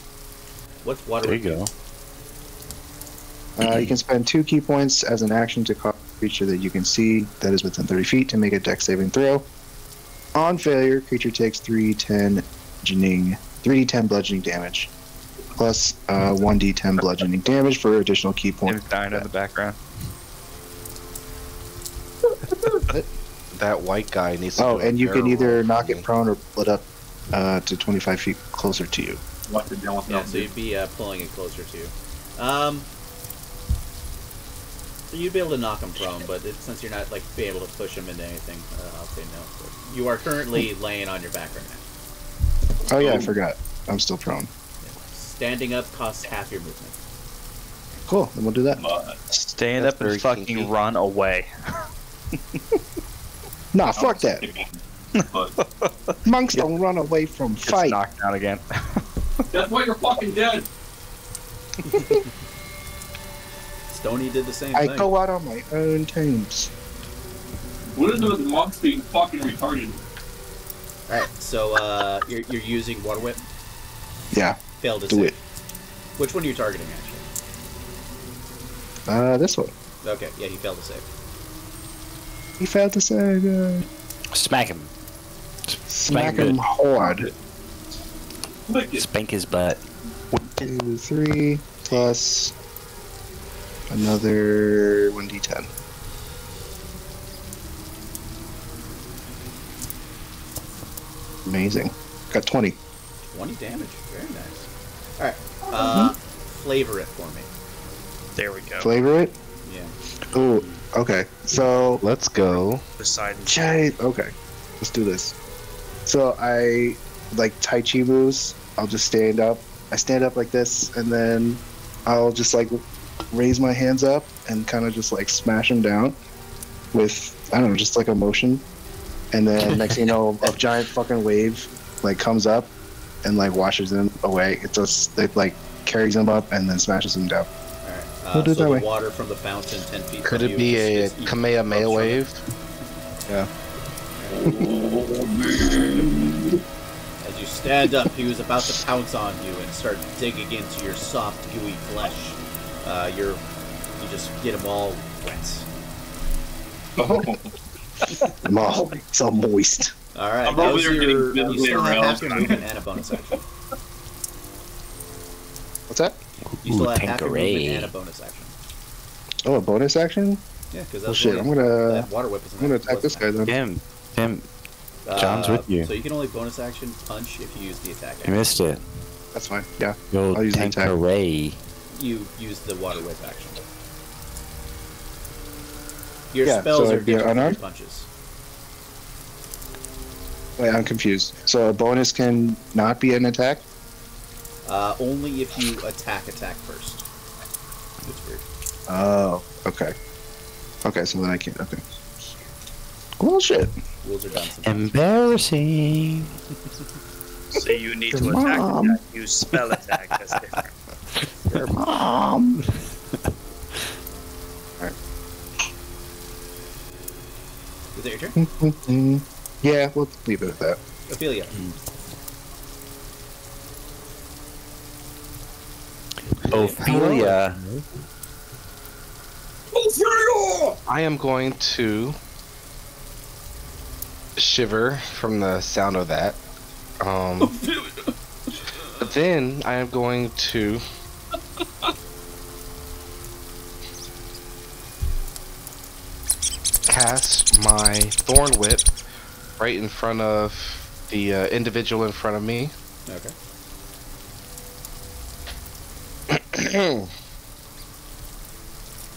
what's water? There you go. Uh, you can spend two ki points as an action to cause a creature that you can see that is within 30 feet to make a dex saving throw. On failure, creature takes 3d10 bludgeoning, 3d10 bludgeoning damage, plus uh, 1d10 bludgeoning damage for additional ki points. dying in the background. That white guy needs to. Oh, and you can either knock for it prone or pull it up uh, to 25 feet closer to you. What to Yeah, so you'd be uh, pulling it closer to you. Um, you'd be able to knock him prone, but it, since you're not like be able to push him into anything, uh, I'll say no. But you are currently laying on your back right now. Oh, yeah, I Oh. forgot. I'm still prone. Standing up costs half your movement. Cool, then we'll do that. But Stand That's up and fucking kinky. run away. Nah, fuck that. Monks don't run away from Gets fight. knocked out again. that's why you're fucking dead. Stony did the same I thing. I go out on my own terms. What is those monks being fucking retarded? All right, so uh, you're, you're using water whip. Yeah. Failed to Do save. it. Which one are you targeting, actually? Uh, this one. Okay, yeah, he failed to save. He failed to save. Uh, Smack him. smack good. him hard. Spank his butt. One, two, three, plus another 1d10. Amazing. Got 20. 20 damage. Very nice. Alright. Uh, flavor it for me. There we go. Flavor it? Yeah. Oh, okay. So, Let's go. Poseidon. Jay, okay. Let's do this. So, I like Tai Chi moves. I'll just stand up. I stand up like this, and then I'll just like raise my hands up and kind of just like smash them down with, I don't know, just like a motion. And then next thing you know, a giant fucking wave like comes up and like washes them away. It just it like carries them up and then smashes them down. Alright. We'll Uh, do so that the way. water from the fountain 10 feet Could from it be is- a Kamehameha erupts from it. wave? As you stand up, he was about to pounce on you and start digging into your soft, gooey flesh. Uh, you're, you just get them all wet. Oh, I'm all so moist. All right, I'm that over was there your, getting you still have half your movement and a bonus action. What's that? You still Ooh, have half your movement and a bonus action. Oh, a bonus action? Yeah, because Well, shit. I'm gonna water whip is I'm gonna attack this guy then. Tim. Tim. John's Uh, with you. So you can only bonus action punch if you use the attack. You Action. missed it. That's fine. Yeah. Yo, I'll use the attack. Tanqueray. You use the water whip action. Your Yeah, spells so are it'd different from your unarmed? punches. Wait, I'm confused. So a bonus can not be an attack? Uh, only if you attack attack first. It's weird. Oh, okay. Okay, so then I can't. Okay. Well, shit. Rules are done sometimes. Embarrassing. So you need to attack mom. attack, use spell attack. That's different. Your mom. Is it your turn? yeah, we'll leave it at that. Ophelia. Ophelia. Ophelia! I am going to shiver from the sound of that. Um, but then I am going to cast my thorn whip right in front of the uh, individual in front of me. Okay.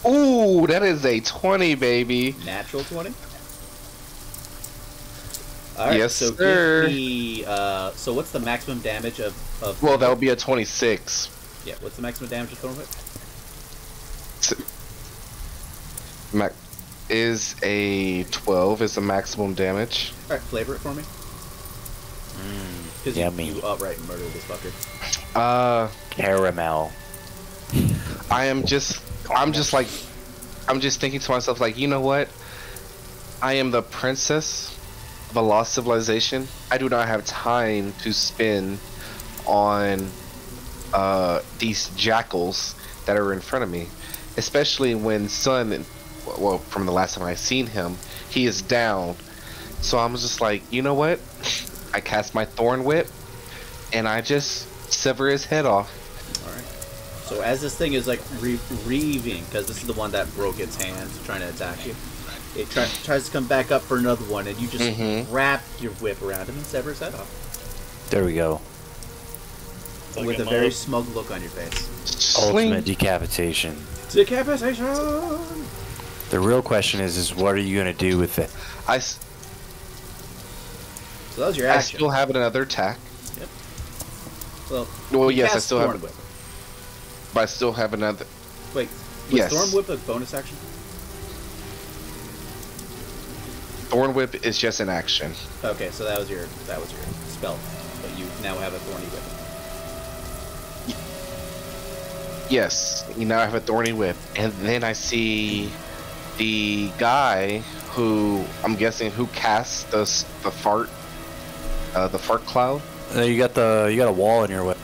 Ooh, that is a 20, baby. Natural 20? Alright, Yes, so sir. me, uh, so what's the maximum damage of, of Well, that would be a 26. Yeah, what's the maximum damage of Thorn Whip? Mac is a 12 is the maximum damage. Alright, flavor it for me. Because yummy. you, you outright murdered this fucker. Uh, Caramel. I am just, I'm just like, I'm just thinking to myself, like, you know what? I am the princess of a lost civilization. I do not have time to spend on uh, these jackals that are in front of me, especially when Sun, well, from the last time I seen him, he is down. So I'm just like, you know what? I cast my thorn whip, and I just sever his head off. Alright. So as this thing is like re- reaving, because this is the one that broke its hand trying to attack you, it try- tries to come back up for another one, and you just Mhm. wrap your whip around him and sever his head off. There we go. Like with a a very mug. smug look on your face. Sling. Ultimate decapitation. Decapitation! The real question is, is what are you gonna do with it? I, s- So that was your action. I still have another attack. Yep. well, Well, yes, I still Thorn have, Whip. but I still have another. Wait, was Yes. Thorn Whip a bonus action? Thorn Whip is just an action. Okay, so that was your that was your spell, but you now have a thorny whip. Yes, you now I have a thorny whip, and then I see the guy who I'm guessing who cast the the fart, uh, the fart cloud. Uh, you got the you got a wall in your way.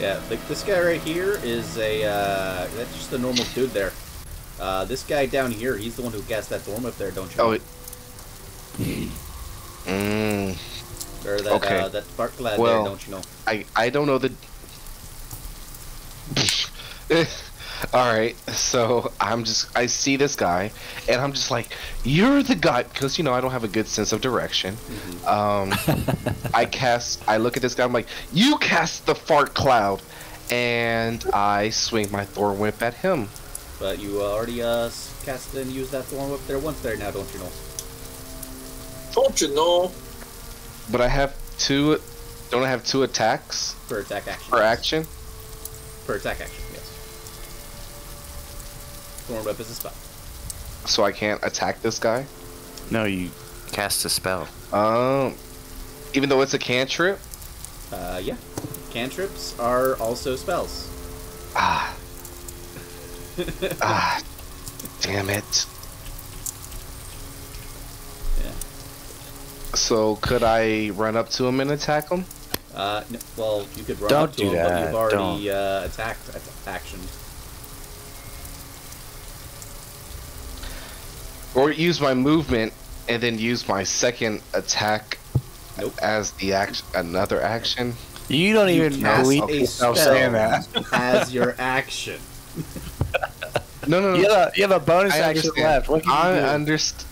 Yeah, like this guy right here is a uh, that's just a normal dude there. Uh, this guy down here, he's the one who cast that thorn whip there, don't you? Oh, know? it- Mm, or that okay. uh, that spark glad Well- there, don't you know? I I don't know the. All right, so I'm just I see this guy, and I'm just like, you're the guy because you know I don't have a good sense of direction. Um, I cast. I look at this guy. I'm like, you cast the fart cloud, and I swing my thorn whip at him. But you already uh, cast and used that thorn whip there once there now, don't you know? Don't you know? But I have two. Don't I have two attacks Per attack action. per action? Per attack action, yes. Thorn whip is a spell. So I can't attack this guy. No, you cast a spell. Um, even though it's a cantrip. Uh, yeah. Cantrips are also spells. Ah. ah. Damn it. Yeah. So could I run up to him and attack him? Uh, n well, you could run Don't up to do him, but you've already uh, attacked at Or use my movement and then use my second attack Nope. as the action Uh, another action? You don't You even cast believe a I'm spell saying that. as your action. No, no, no. You have a, you have a bonus I action understand. left. What can I you do? understand.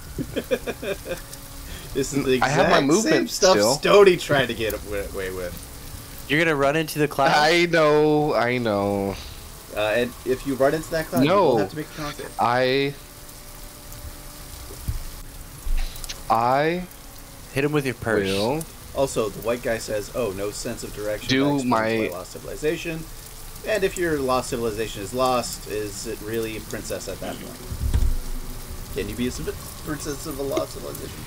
This is the I have my exact movement same stuff still. Stony tried to get away with. You're gonna run into the cloud. I know, I know. Uh, and if you run into that cloud, you No. will have to make a con save. I. I Hit him with your purse. will. Also, the white guy says, "Oh, no sense of direction." Do That explains my- why lost civilization. And if your lost civilization is lost, is it really a princess at that point? Can you be a princess of a lost civilization?